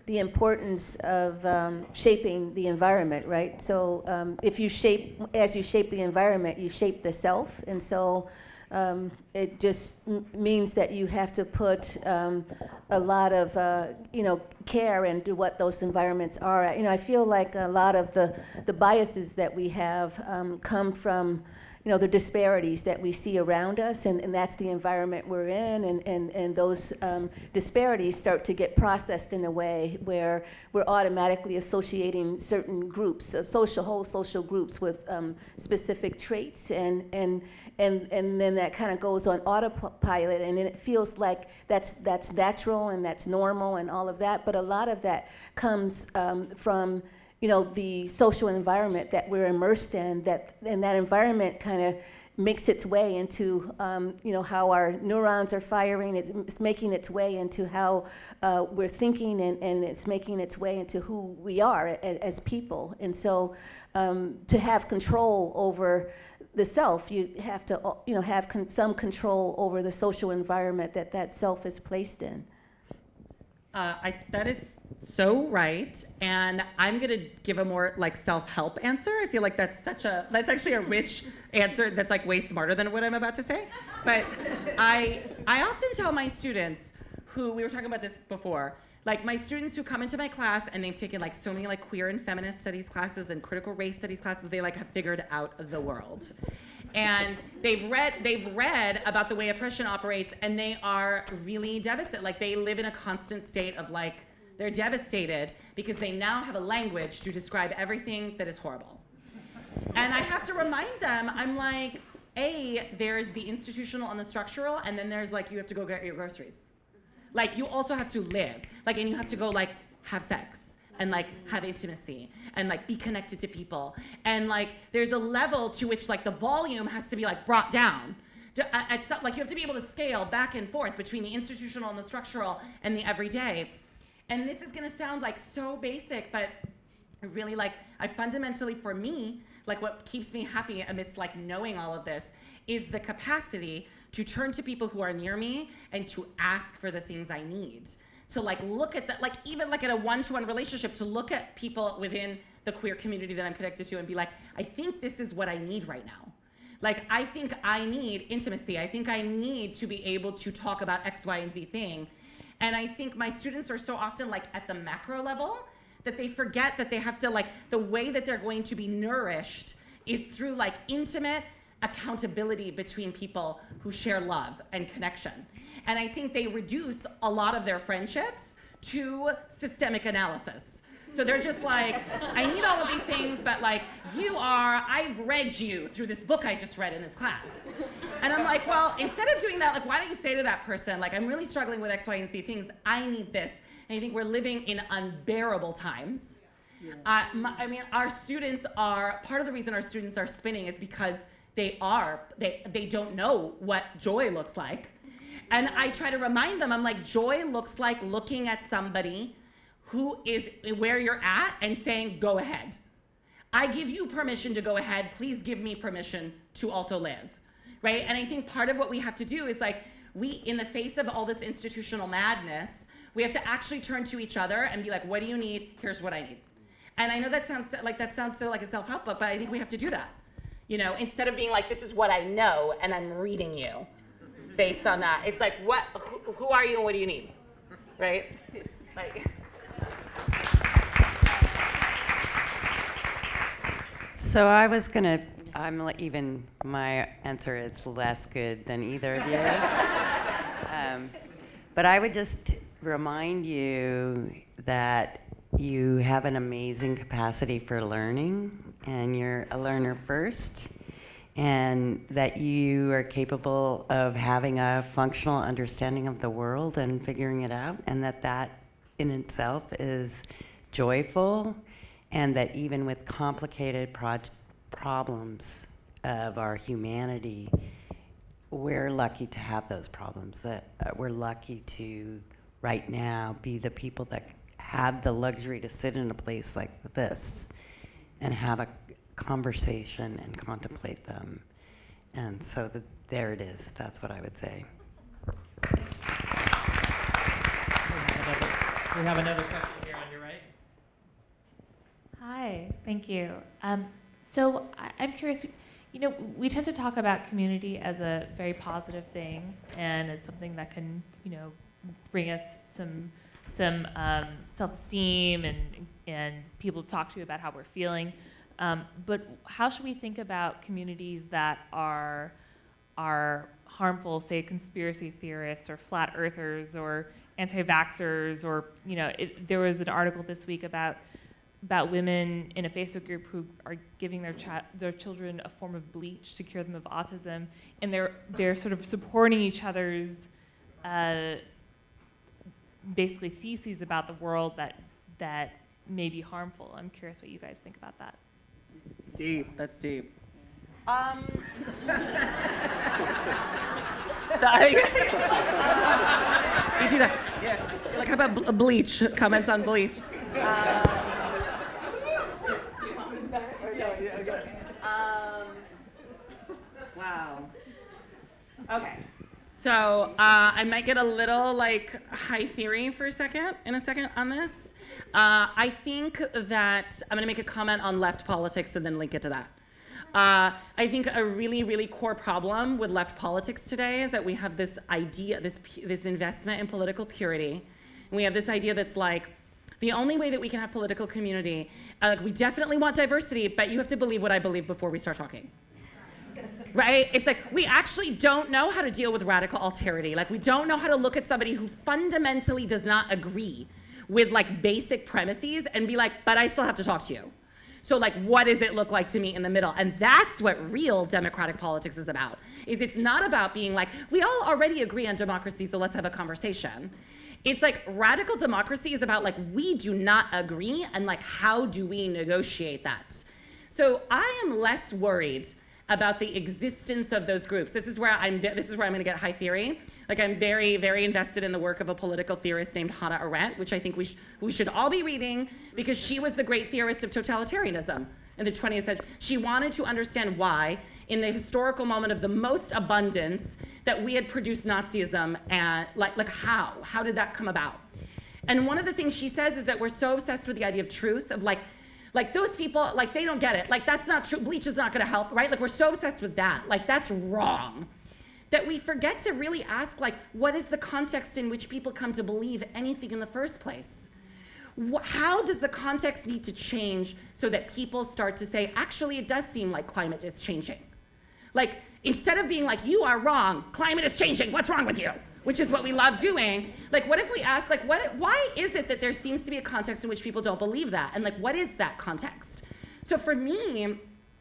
the importance of um, shaping the environment, right? So um, if you shape, as you shape the environment, you shape the self. And so um, it just m- means that you have to put um, a lot of, uh, you know, care into what those environments are. You know, I feel like a lot of the, the biases that we have um, come from, you know, the disparities that we see around us, and, and that's the environment we're in, and, and, and those um, disparities start to get processed in a way where we're automatically associating certain groups, uh, social, whole social groups with um, specific traits, and, and, and, and then that kind of goes on autopilot, and then it feels like that's, that's natural and that's normal and all of that, but a lot of that comes um, from you know, the social environment that we're immersed in, that, and that environment kind of makes its way into um, you know how our neurons are firing. It's, it's making its way into how uh, we're thinking, and, and it's making its way into who we are as, as people. And so, um, to have control over the self, you have to you know have con- some control over the social environment that that self is placed in. Uh, I, that is so right, and I'm gonna give a more like self-help answer. I feel like that's such a that's actually a rich answer that's like way smarter than what I'm about to say. But I I often tell my students who we were talking about this before, like my students who come into my class and they've taken like so many like queer and feminist studies classes and critical race studies classes, they like have figured out the world and they've read they've read about the way oppression operates and they are really devastated. Like they live in a constant state of like they're devastated because they now have a language to describe everything that is horrible. And i have to remind them i'm like a there's the institutional and the structural and then there's like you have to go get your groceries. Like you also have to live. Like and you have to go like have sex and like have intimacy and like be connected to people. And like there's a level to which like the volume has to be like brought down. To, at, at, like you have to be able to scale back and forth between the institutional and the structural and the everyday. And this is going to sound like so basic but really like i fundamentally for me like what keeps me happy amidst like knowing all of this is the capacity to turn to people who are near me and to ask for the things i need to like look at that, like even like in a one-to-one relationship, to look at people within the queer community that I'm connected to and be like, I think this is what I need right now. Like, I think I need intimacy. I think I need to be able to talk about X, Y, and Z thing. And I think my students are so often like at the macro level that they forget that they have to like the way that they're going to be nourished is through like intimate accountability between people who share love and connection. And I think they reduce a lot of their friendships to systemic analysis. So they're just like, I need all of these things, but like, you are, I've read you through this book I just read in this class. And I'm like, well, instead of doing that, like, why don't you say to that person, like, I'm really struggling with X, Y, and Z things, I need this. And I think we're living in unbearable times. Yeah. Uh, my, I mean, our students are, part of the reason our students are spinning is because they are, they, they don't know what joy looks like and I try to remind them, I'm like, joy looks like looking at somebody who is where you're at and saying, go ahead. I give you permission to go ahead. Please give me permission to also live. Right? And I think part of what we have to do is like, we, in the face of all this institutional madness, we have to actually turn to each other and be like, what do you need? Here's what I need. And I know that sounds like that sounds so like a self-help book, but I think we have to do that. You know, instead of being like, this is what I know and I'm reading you based on that. It's like, what? Who, who are you and what do you need? Right? Like. So I was gonna. I'm even. My answer is less good than either of you. um, but I would just remind you that you have an amazing capacity for learning, and you're a learner first and that you are capable of having a functional understanding of the world and figuring it out, and that that in itself is joyful, and that even with complicated problems of our humanity, we're lucky to have those problems. That uh, we're lucky to right now be the people that have the luxury to sit in a place like this and have a conversation and contemplate them. And so the, there it is. That's what I would say. We have another question here on your right. Hi, thank you. Um, so I, I'm curious, you know, we tend to talk about community as a very positive thing, and it's something that can, you know, bring us some some um, self-esteem and and people to talk to about how we're feeling. Um, but how should we think about communities that are are harmful, say conspiracy theorists or flat earthers or anti-vaxxers or you know it, there was an article this week about about women in a Facebook group who are giving their their children a form of bleach to cure them of autism, and they're they're sort of supporting each other's uh, basically theses about the world that that may be harmful. I'm curious what you guys think about that. Deep. That's deep. Um, Sorry. we do that. Yeah. Like, how about ble- bleach? Comments on bleach. Uh, um, wow. Okay. So uh, I might get a little like high theory for a second, in a second on this. Uh, I think that I'm going to make a comment on left politics and then link it to that. Uh, I think a really, really core problem with left politics today is that we have this idea, this this investment in political purity, and we have this idea that's like the only way that we can have political community, uh, like we definitely want diversity, but you have to believe what I believe before we start talking right? It's like we actually don't know how to deal with radical alterity. Like we don't know how to look at somebody who fundamentally does not agree with like basic premises and be like, but I still have to talk to you. So like what does it look like to me in the middle? And that's what real democratic politics is about. Is it's not about being like, we all already agree on democracy, so let's have a conversation. It's like radical democracy is about like we do not agree and like how do we negotiate that? So I am less worried about the existence of those groups. This is where I'm. This is where I'm going to get high theory. Like I'm very, very invested in the work of a political theorist named Hannah Arendt, which I think we sh- we should all be reading because she was the great theorist of totalitarianism in the 20th century. She wanted to understand why, in the historical moment of the most abundance, that we had produced Nazism and like like how how did that come about? And one of the things she says is that we're so obsessed with the idea of truth of like like those people, like they don't get it. Like that's not true. Bleach is not going to help, right? Like we're so obsessed with that. Like that's wrong. That we forget to really ask, like, what is the context in which people come to believe anything in the first place? How does the context need to change so that people start to say, actually, it does seem like climate is changing? Like, instead of being like, you are wrong, climate is changing, what's wrong with you? Which is what we love doing. Like, what if we ask, like, what, why is it that there seems to be a context in which people don't believe that? And, like, what is that context? So, for me,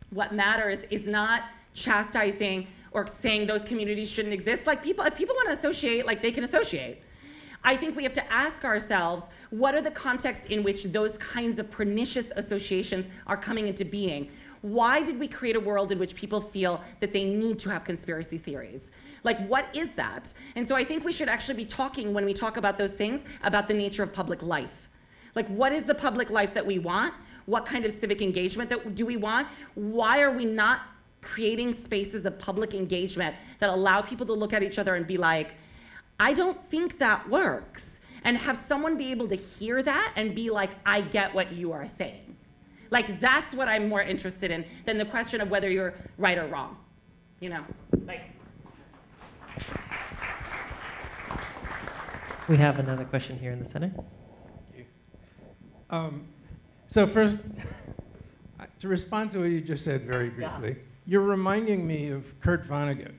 what matters is not chastising or saying those communities shouldn't exist. Like, people, if people want to associate, like, they can associate. I think we have to ask ourselves what are the contexts in which those kinds of pernicious associations are coming into being? Why did we create a world in which people feel that they need to have conspiracy theories? Like, what is that? And so I think we should actually be talking, when we talk about those things, about the nature of public life. Like, what is the public life that we want? What kind of civic engagement that do we want? Why are we not creating spaces of public engagement that allow people to look at each other and be like, I don't think that works. And have someone be able to hear that and be like, I get what you are saying. Like, that's what I'm more interested in than the question of whether you're right or wrong. You know, like. We have another question here in the center. Um, so first, to respond to what you just said very briefly, yeah. you're reminding me of Kurt Vonnegut,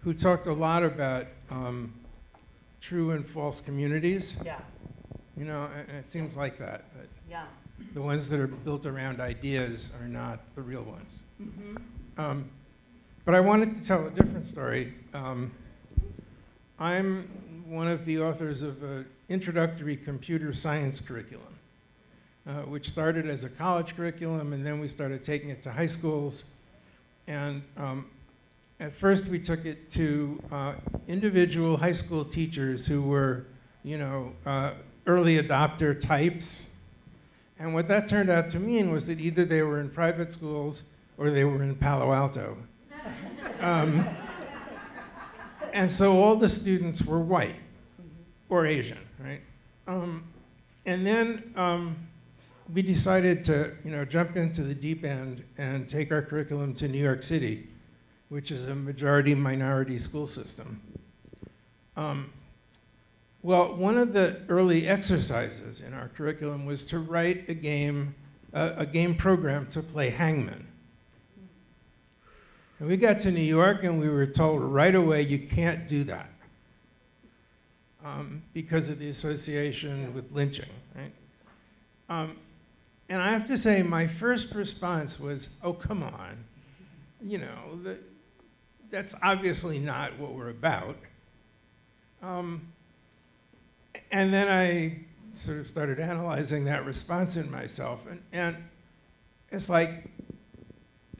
who talked a lot about um, true and false communities. Yeah. You know, and it seems like that. that yeah. The ones that are built around ideas are not the real ones. Mm-hmm. Um, but I wanted to tell a different story. Um, I'm one of the authors of an introductory computer science curriculum, uh, which started as a college curriculum, and then we started taking it to high schools. And um, at first, we took it to uh, individual high school teachers who were, you know, uh, early adopter types. And what that turned out to mean was that either they were in private schools or they were in Palo Alto. Um, and so all the students were white or Asian, right? Um, and then um, we decided to, you know, jump into the deep end and take our curriculum to New York City, which is a majority minority school system. Well, one of the early exercises in our curriculum was to write a game, uh, a game program to play Hangman. And we got to New York and we were told right away you can't do that um, because of the association with lynching, right? Um, and I have to say, my first response was, oh, come on. You know, the, that's obviously not what we're about. Um, and then I sort of started analyzing that response in myself. And, and it's like,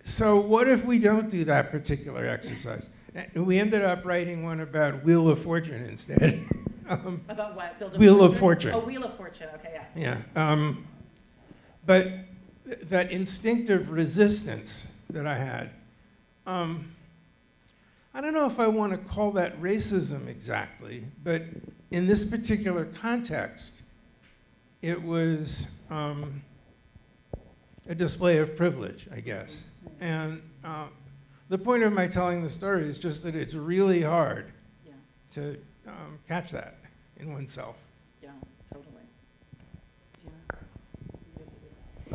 so what if we don't do that particular exercise? And we ended up writing one about Wheel of Fortune instead. um, About what? Build a Wheel of? Fortune. Oh, Wheel of Fortune. Okay, yeah. yeah. Um, but th- that instinctive resistance that I had, um, I don't know if I want to call that racism exactly, but in this particular context, it was um, a display of privilege, I guess. And uh, the point of my telling the story is just that it's really hard Yeah. to um, catch that in oneself. Yeah, totally.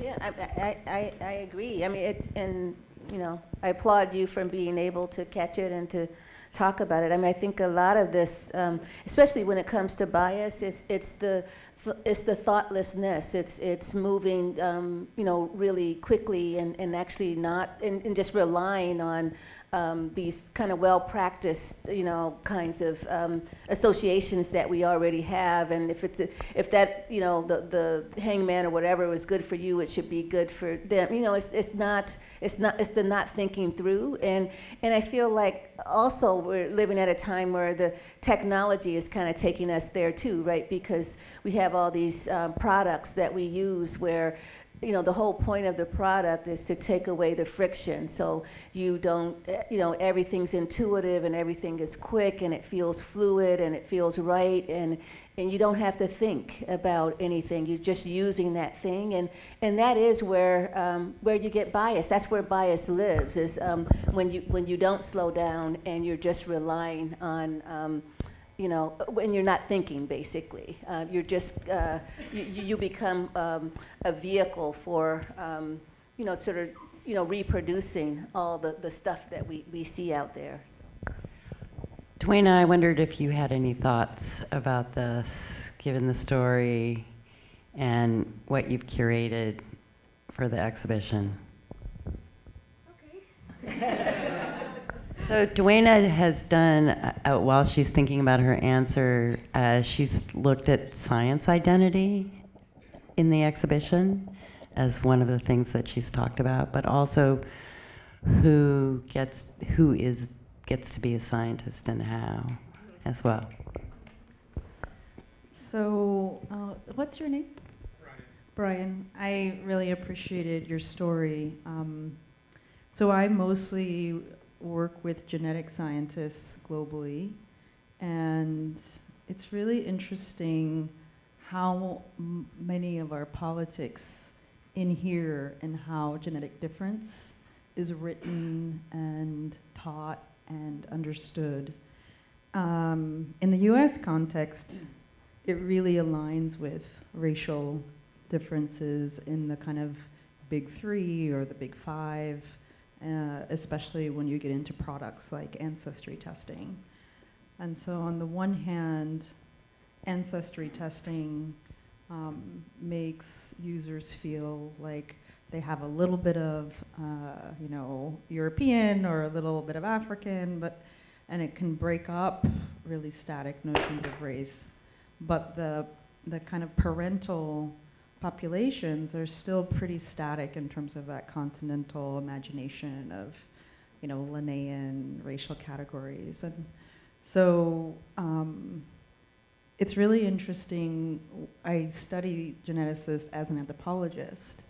Yeah, I, I, I, I agree. I mean, it's, and, you know, I applaud you for being able to catch it and to talk about it. I mean, I think a lot of this, um, especially when it comes to bias, it's, it's the, it's the thoughtlessness. It's, it's moving, um, you know, really quickly and, and actually not, and, and just relying on um, these kind of well-practiced, you know, kinds of um, associations that we already have. And if it's a, if that, you know, the, the hangman or whatever was good for you, it should be good for them. You know, it's, it's not it's not it's the not thinking through. And and I feel like also we're living at a time where the technology is kind of taking us there too, right? Because we have all these um, products that we use where you know the whole point of the product is to take away the friction. So you don't you know everything's intuitive and everything is quick and it feels fluid and it feels right and and you don't have to think about anything. You're just using that thing. And and that is where um, where you get bias that's where bias lives is um, when you when you don't slow down and you're just relying on um, you know, when you're not thinking, basically. Uh, you're just, uh, you, you become um, a vehicle for, um, you know, sort of, you know, reproducing all the, the stuff that we, we see out there. So. Duana, I wondered if you had any thoughts about this, given the story and what you've curated for the exhibition. Okay. so, Duana has done, uh, while she's thinking about her answer, uh, she's looked at science identity in the exhibition as one of the things that she's talked about, but also who gets, who is gets to be a scientist and how as well. So, uh, what's your name? Brian. I really appreciated your story. Um, so, I mostly work with genetic scientists globally, and it's really interesting how many of our politics in here and how genetic difference is written and taught and understood. Um, in the US context, it really aligns with racial differences in the kind of big three or the big five, uh, especially when you get into products like ancestry testing. And so, on the one hand, ancestry testing um, makes users feel like they have a little bit of, uh, you know, European or a little bit of African, but and it can break up really static notions of race. But the the kind of parental populations are still pretty static in terms of that continental imagination of, you know, Linnaean racial categories, and so. Um, it's really interesting. I study geneticists as an anthropologist,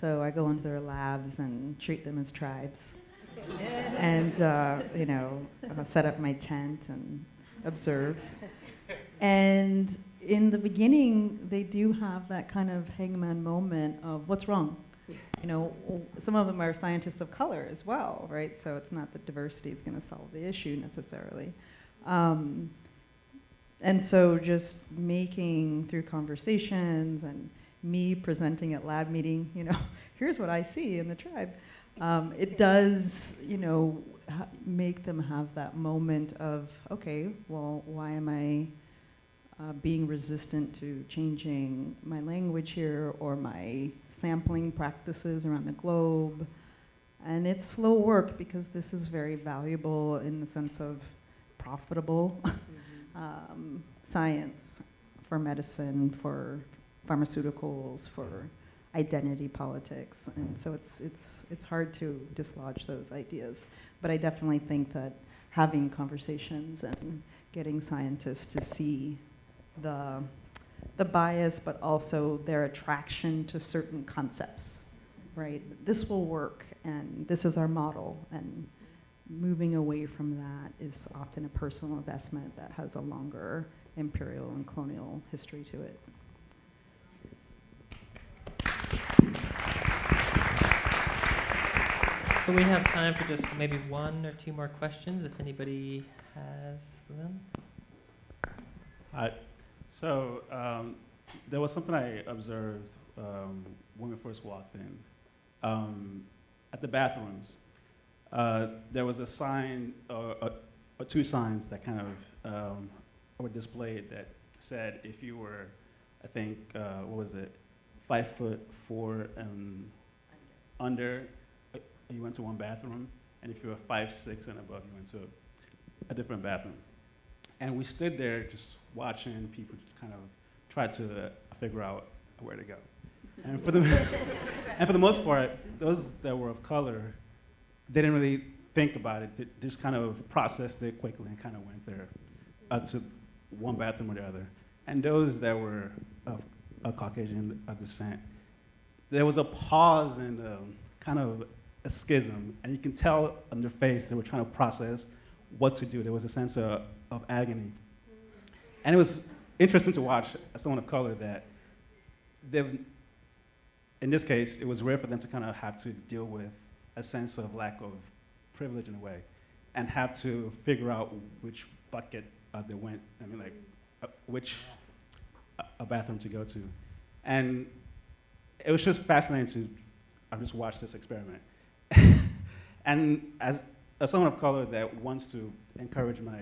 so I go into their labs and treat them as tribes, and uh, you know, uh, set up my tent and observe. And in the beginning, they do have that kind of hangman moment of what's wrong. You know, some of them are scientists of color as well, right? So it's not that diversity is going to solve the issue necessarily. Um, and so just making through conversations and me presenting at lab meeting, you know, here's what I see in the tribe. Um, it does, you know, make them have that moment of, okay, well, why am I uh, being resistant to changing my language here or my sampling practices around the globe? And it's slow work because this is very valuable in the sense of profitable um, science for medicine, for pharmaceuticals, for identity politics, and so it's it's it's hard to dislodge those ideas. But I definitely think that having conversations and getting scientists to see the, the bias, but also their attraction to certain concepts, right? This will work, and this is our model, and moving away from that is often a personal investment that has a longer imperial and colonial history to it. So we have time for just maybe one or two more questions, if anybody has them. Hi. So um, there was something I observed um, when we first walked in. Um, at the bathrooms, uh, there was a sign, or, or, or, two signs that kind of um, were displayed that said if you were, I think, uh, what was it, five foot four and under, uh, you went to one bathroom, and if you were five six and above, you went to a different bathroom. And we stood there just watching people kind of try to uh, figure out where to go. And for, the and for the most part, those that were of color, they didn't really think about it. They just kind of processed it quickly and kind of went there uh, to one bathroom or the other. And those that were of, of Caucasian descent, there was a pause and um, kind of a schism. And you can tell on their face they were trying to process what to do. There was a sense of, of agony. And it was interesting to watch as someone of color that in this case, it was rare for them to kind of have to deal with a sense of lack of privilege in a way and have to figure out which bucket uh, they went, I mean, like, uh, which uh, a bathroom to go to. And it was just fascinating to I just watch this experiment. and as, as someone of color that wants to encourage my,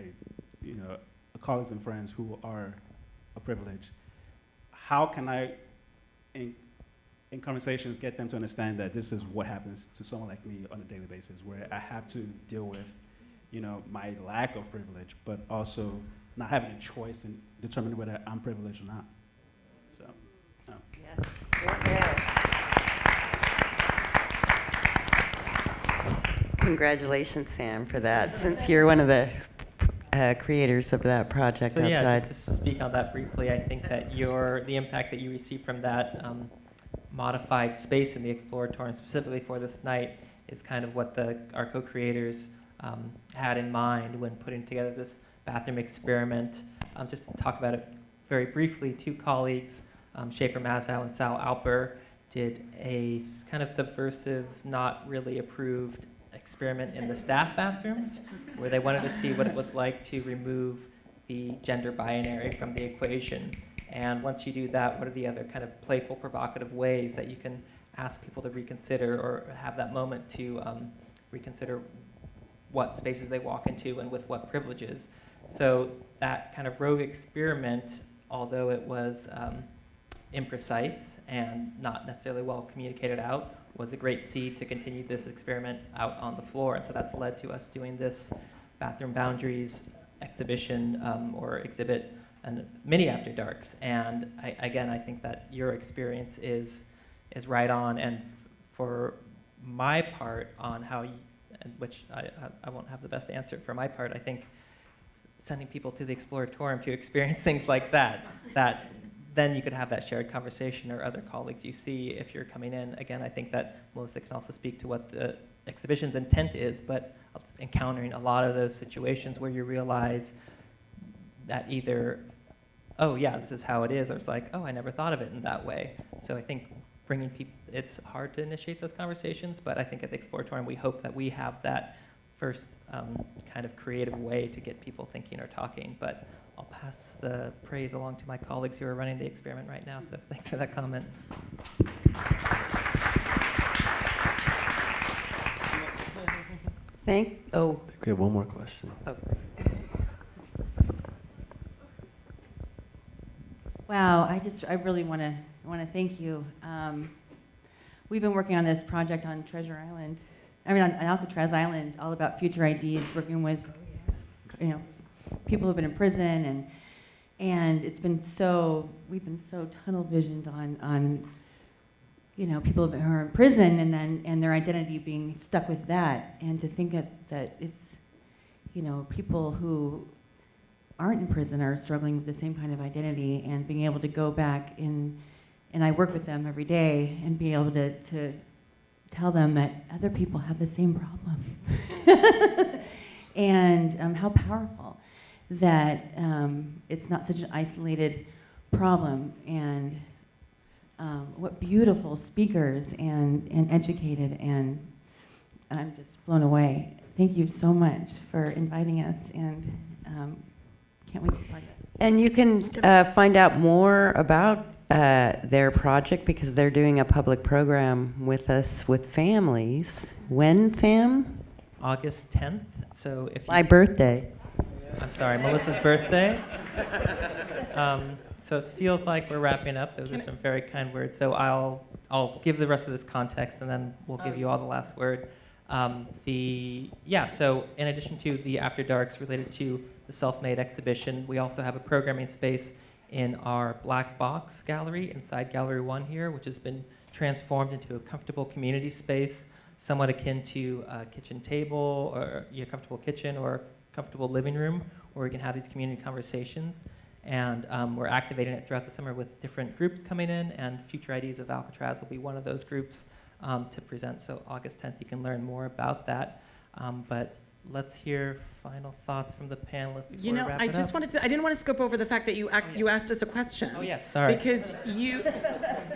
you know, colleagues and friends who are a privilege, how can I in, in conversations get them to understand that this is what happens to someone like me on a daily basis, where I have to deal with, you know, my lack of privilege, but also not having a choice in determining whether I'm privileged or not. So, no. yes, Congratulations, Sam, for that, since you're one of the uh, creators of that project so, outside. Yeah, just to speak on that briefly, I think that your the impact that you received from that um, modified space in the Exploratorium, specifically for this night, is kind of what the our co-creators um, had in mind when putting together this bathroom experiment. Um, just to talk about it very briefly, two colleagues, um, Schaefer Mazow and Sal Alper, did a kind of subversive, not really approved experiment in the staff bathrooms where they wanted to see what it was like to remove the gender binary from the equation. And once you do that, what are the other kind of playful, provocative ways that you can ask people to reconsider or have that moment to um, reconsider what spaces they walk into and with what privileges. So that kind of rogue experiment, although it was um, imprecise and not necessarily well communicated out, was a great seed to continue this experiment out on the floor. And so that's led to us doing this bathroom boundaries exhibition um, or exhibit and many after darks. And I, again, I think that your experience is is right on. And for my part on how, you, which I, I won't have the best answer for my part, I think sending people to the Exploratorium to experience things like that, that then you could have that shared conversation or other colleagues you see if you're coming in. Again, I think that Melissa can also speak to what the exhibition's intent is, but encountering a lot of those situations where you realize that either, oh yeah, this is how it is, or it's like, oh, I never thought of it in that way. So I think bringing people, it's hard to initiate those conversations, but I think at the Exploratorium we hope that we have that first um, kind of creative way to get people thinking or talking. But I'll pass the praise along to my colleagues who are running the experiment right now, so thanks for that comment. Thank, oh. We have one more question. Oh. Wow, I just, I really want to, want to thank you. Um, we've been working on this project on Treasure Island, I mean on, on Alcatraz Island, all about future IDs, working with, you know, people who've been in prison and and it's been so we've been so tunnel visioned on on you know people who are in prison and then and their identity being stuck with that and to think that that it's you know, people who aren't in prison are struggling with the same kind of identity and being able to go back in, and I work with them every day and be able to, to tell them that other people have the same problem. and um, how powerful that um, it's not such an isolated problem and um, what beautiful speakers and, and educated and I'm just blown away. Thank you so much for inviting us and um, can't wait to plug it. And you can uh, find out more about uh, their project because they're doing a public program with us with families. When, Sam? August 10th. So if you, My birthday. I'm sorry, Melissa's birthday. Um, so it feels like we're wrapping up. Those are some very kind words. So I'll I'll give the rest of this context, and then we'll give you all the last word. Um, the yeah. So in addition to the After Darks related to the Self-Made exhibition, we also have a programming space in our black box gallery inside Gallery One here, which has been transformed into a comfortable community space, somewhat akin to a kitchen table or your comfortable kitchen or comfortable living room, where we can have these community conversations. And um, we're activating it throughout the summer with different groups coming in, and Future Ideas of Alcatraz will be one of those groups um, to present. So August 10th, you can learn more about that. Um, but let's hear final thoughts from the panelists before You know, we wrap I it just up. wanted to, I didn't want to skip over the fact that you, ac- oh, you asked us a question. Oh, yes, sorry. Because you,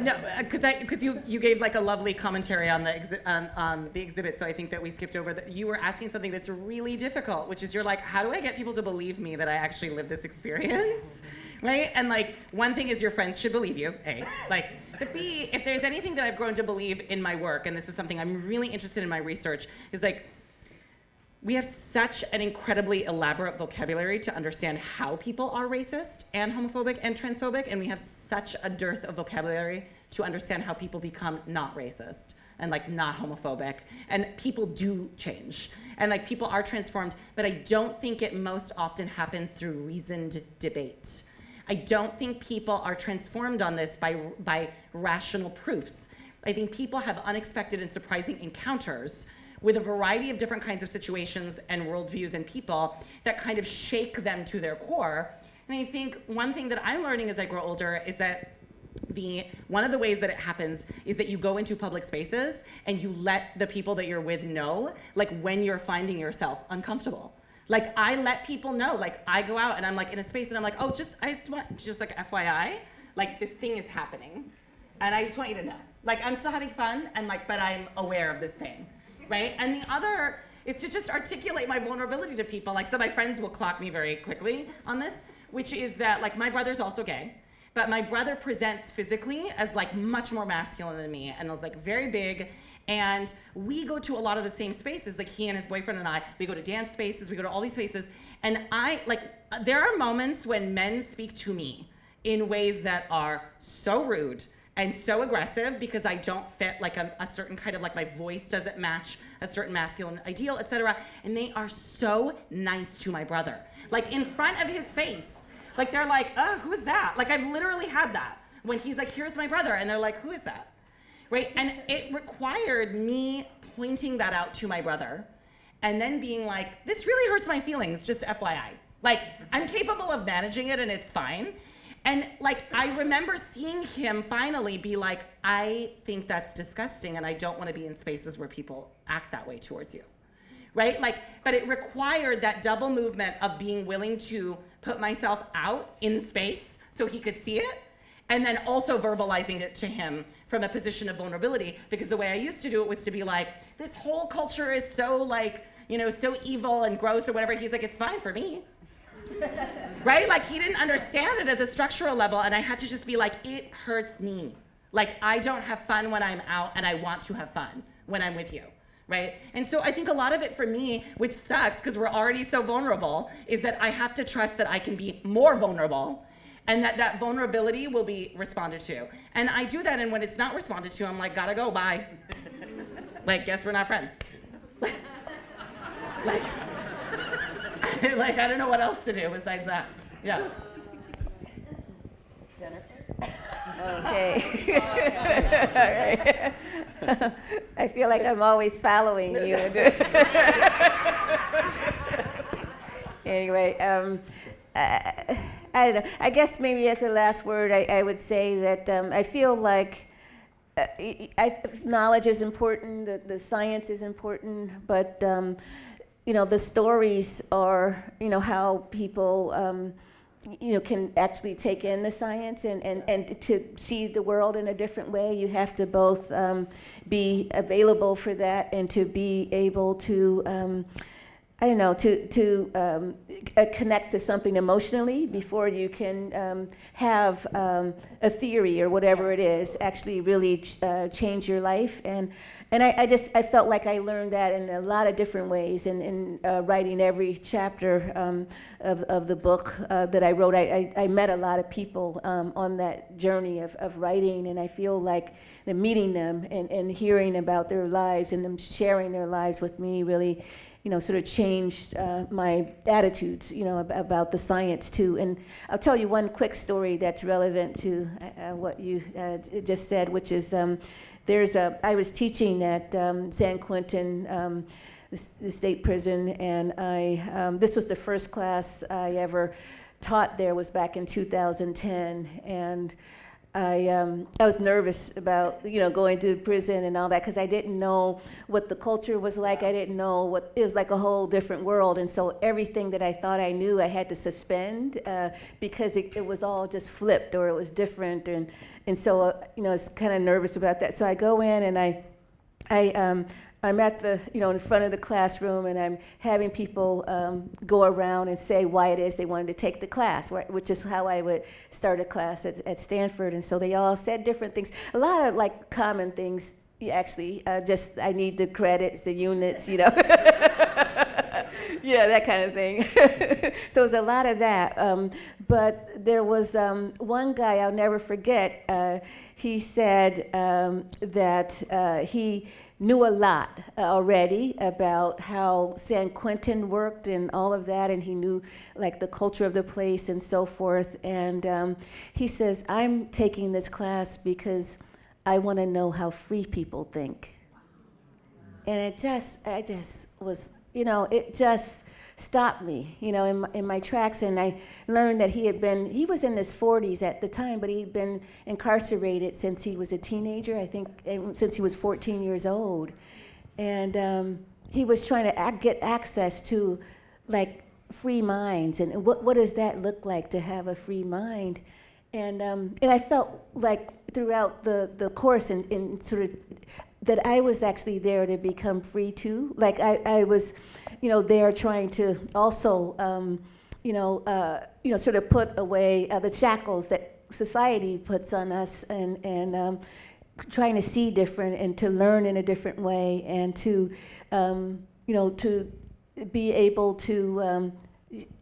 no, uh, because I, because you, you gave like a lovely commentary on the, exhi- on, on the exhibit, so I think that we skipped over that. You were asking something that's really difficult, which is you're like, how do I get people to believe me that I actually live this experience? Right? And like, one thing is your friends should believe you, A. Like, but B, if there's anything that I've grown to believe in my work, and this is something I'm really interested in my research, is like, we have such an incredibly elaborate vocabulary to understand how people are racist and homophobic and transphobic, and we have such a dearth of vocabulary to understand how people become not racist and like not homophobic. And people do change, and like people are transformed, but I don't think it most often happens through reasoned debate. I don't think people are transformed on this by, by rational proofs. I think people have unexpected and surprising encounters with a variety of different kinds of situations and worldviews and people that kind of shake them to their core. And I think one thing that I'm learning as I grow older is that the one of the ways that it happens is that you go into public spaces and you let the people that you're with know like when you're finding yourself uncomfortable. Like i let people know like i go out and i'm like in a space and i'm like oh just i just want just like fyi like this thing is happening. And i just want you to know. Like i'm still having fun and like but i'm aware of this thing right? And the other is to just articulate my vulnerability to people. Like so my friends will clock me very quickly on this which is that like my brother's also gay but my brother presents physically as like much more masculine than me and is like very big. And we go to a lot of the same spaces. Like he and his boyfriend and i we go to dance spaces we go to all these spaces. And i like there are moments when men speak to me in ways that are so rude and so aggressive because i don't fit like a, a certain kind of like my voice doesn't match a certain masculine ideal etc and they are so nice to my brother like in front of his face like they're like, oh, who is that? Like I've literally had that when he's like, here's my brother, and they're like, who is that? Right? And it required me pointing that out to my brother and then being like, this really hurts my feelings, just FYI. Like, I'm capable of managing it and it's fine. And like, I remember seeing him finally be like, I think that's disgusting and I don't want to be in spaces where people act that way towards you. Right? Like, but it required that double movement of being willing to put myself out in space so he could see it and then also verbalizing it to him from a position of vulnerability because the way i used to do it was to be like this whole culture is so like you know so evil and gross or whatever he's like it's fine for me right like he didn't understand it at the structural level and i had to just be like it hurts me like i don't have fun when i'm out and i want to have fun when i'm with you right? And so I think a lot of it for me, which sucks because we're already so vulnerable, is that I have to trust that I can be more vulnerable and that that vulnerability will be responded to. And I do that, and when it's not responded to, I'm like, gotta go, bye. like, guess we're not friends. like, like, I don't know what else to do besides that. Yeah. Okay. I feel like I'm always following you. anyway, um, I, I don't know. I guess maybe as a last word, I, I would say that um, I feel like uh, I, knowledge is important, the, the science is important, but um, you know the stories are you know how people um, you know can actually take in the science and, and, and to see the world in a different way. You have to both um, be available for that and to be able to um, I don't know, to, to um, uh, connect to something emotionally before you can um, have um, a theory or whatever it is actually really ch- uh, change your life. And, and I, I, just, I felt like I learned that in a lot of different ways in, in uh, writing every chapter um, of, of the book uh, that I wrote. I, I, I, met a lot of people um, on that journey of, of writing, and I feel like the meeting them and, and hearing about their lives and them sharing their lives with me really you know, sort of changed uh, my attitudes, you know, ab- about the science too. And I'll tell you one quick story that's relevant to uh, uh what you uh, just said, which is um, there's a, I was teaching at um, San Quentin, um, the, the, state prison, and I, um, this was the first class I ever taught there was back in 2010. And I, um, I was nervous about you know going to prison and all that because I didn't know what the culture was like. I didn't know what it was like a whole different world, and so everything that I thought I knew, I had to suspend uh, because it, it, was all just flipped or it was different, and and so uh, you know I was kind of nervous about that. So I go in and I I um, I'm at the, you know, in front of the classroom and I'm having people um, go around and say why it is they wanted to take the class, which is how I would start a class at, at Stanford. And so they all said different things, a lot of like common things, actually. Uh, just, I need the credits, the units, you know. yeah, that kind of thing. so it was a lot of that. Um, but there was um, one guy I'll never forget. Uh, he said um, that uh, he knew a lot already about how San Quentin worked and all of that, and he knew like the culture of the place and so forth. And um, he says, "I'm taking this class because I want to know how free people think." And it just, I just was, you know, it just stopped me, you know, in my, in my tracks. And I learned that he had been, he was in his 40s at the time, but he'd been incarcerated since he was a teenager, I think, eh, since he was 14 years old. And um, he was trying to ac- get access to, like, free minds. And what, what does that look like to have a free mind? And, um, and I felt like throughout the, the course and, and sort of that I was actually there to become free too. Like I, I was, you know, there trying to also, um, you know, uh, you know, sort of put away uh, the shackles that society puts on us, and and um, trying to see different and to learn in a different way, and to, um, you know, to be able to, um,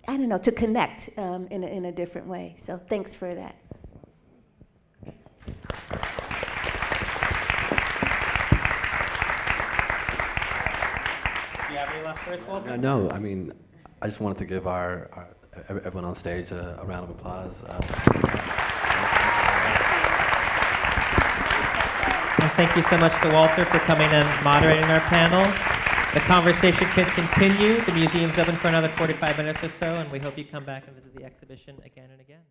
I don't know, to connect um, in a, in a different way. So thanks for that. Last words, Walter? No, no, I mean, I just wanted to give our, our everyone on stage a, a round of applause. Uh, and thank you so much to Walter for coming and moderating our panel. The conversation can continue. The museum's open for another 45 minutes or so, and we hope you come back and visit the exhibition again and again.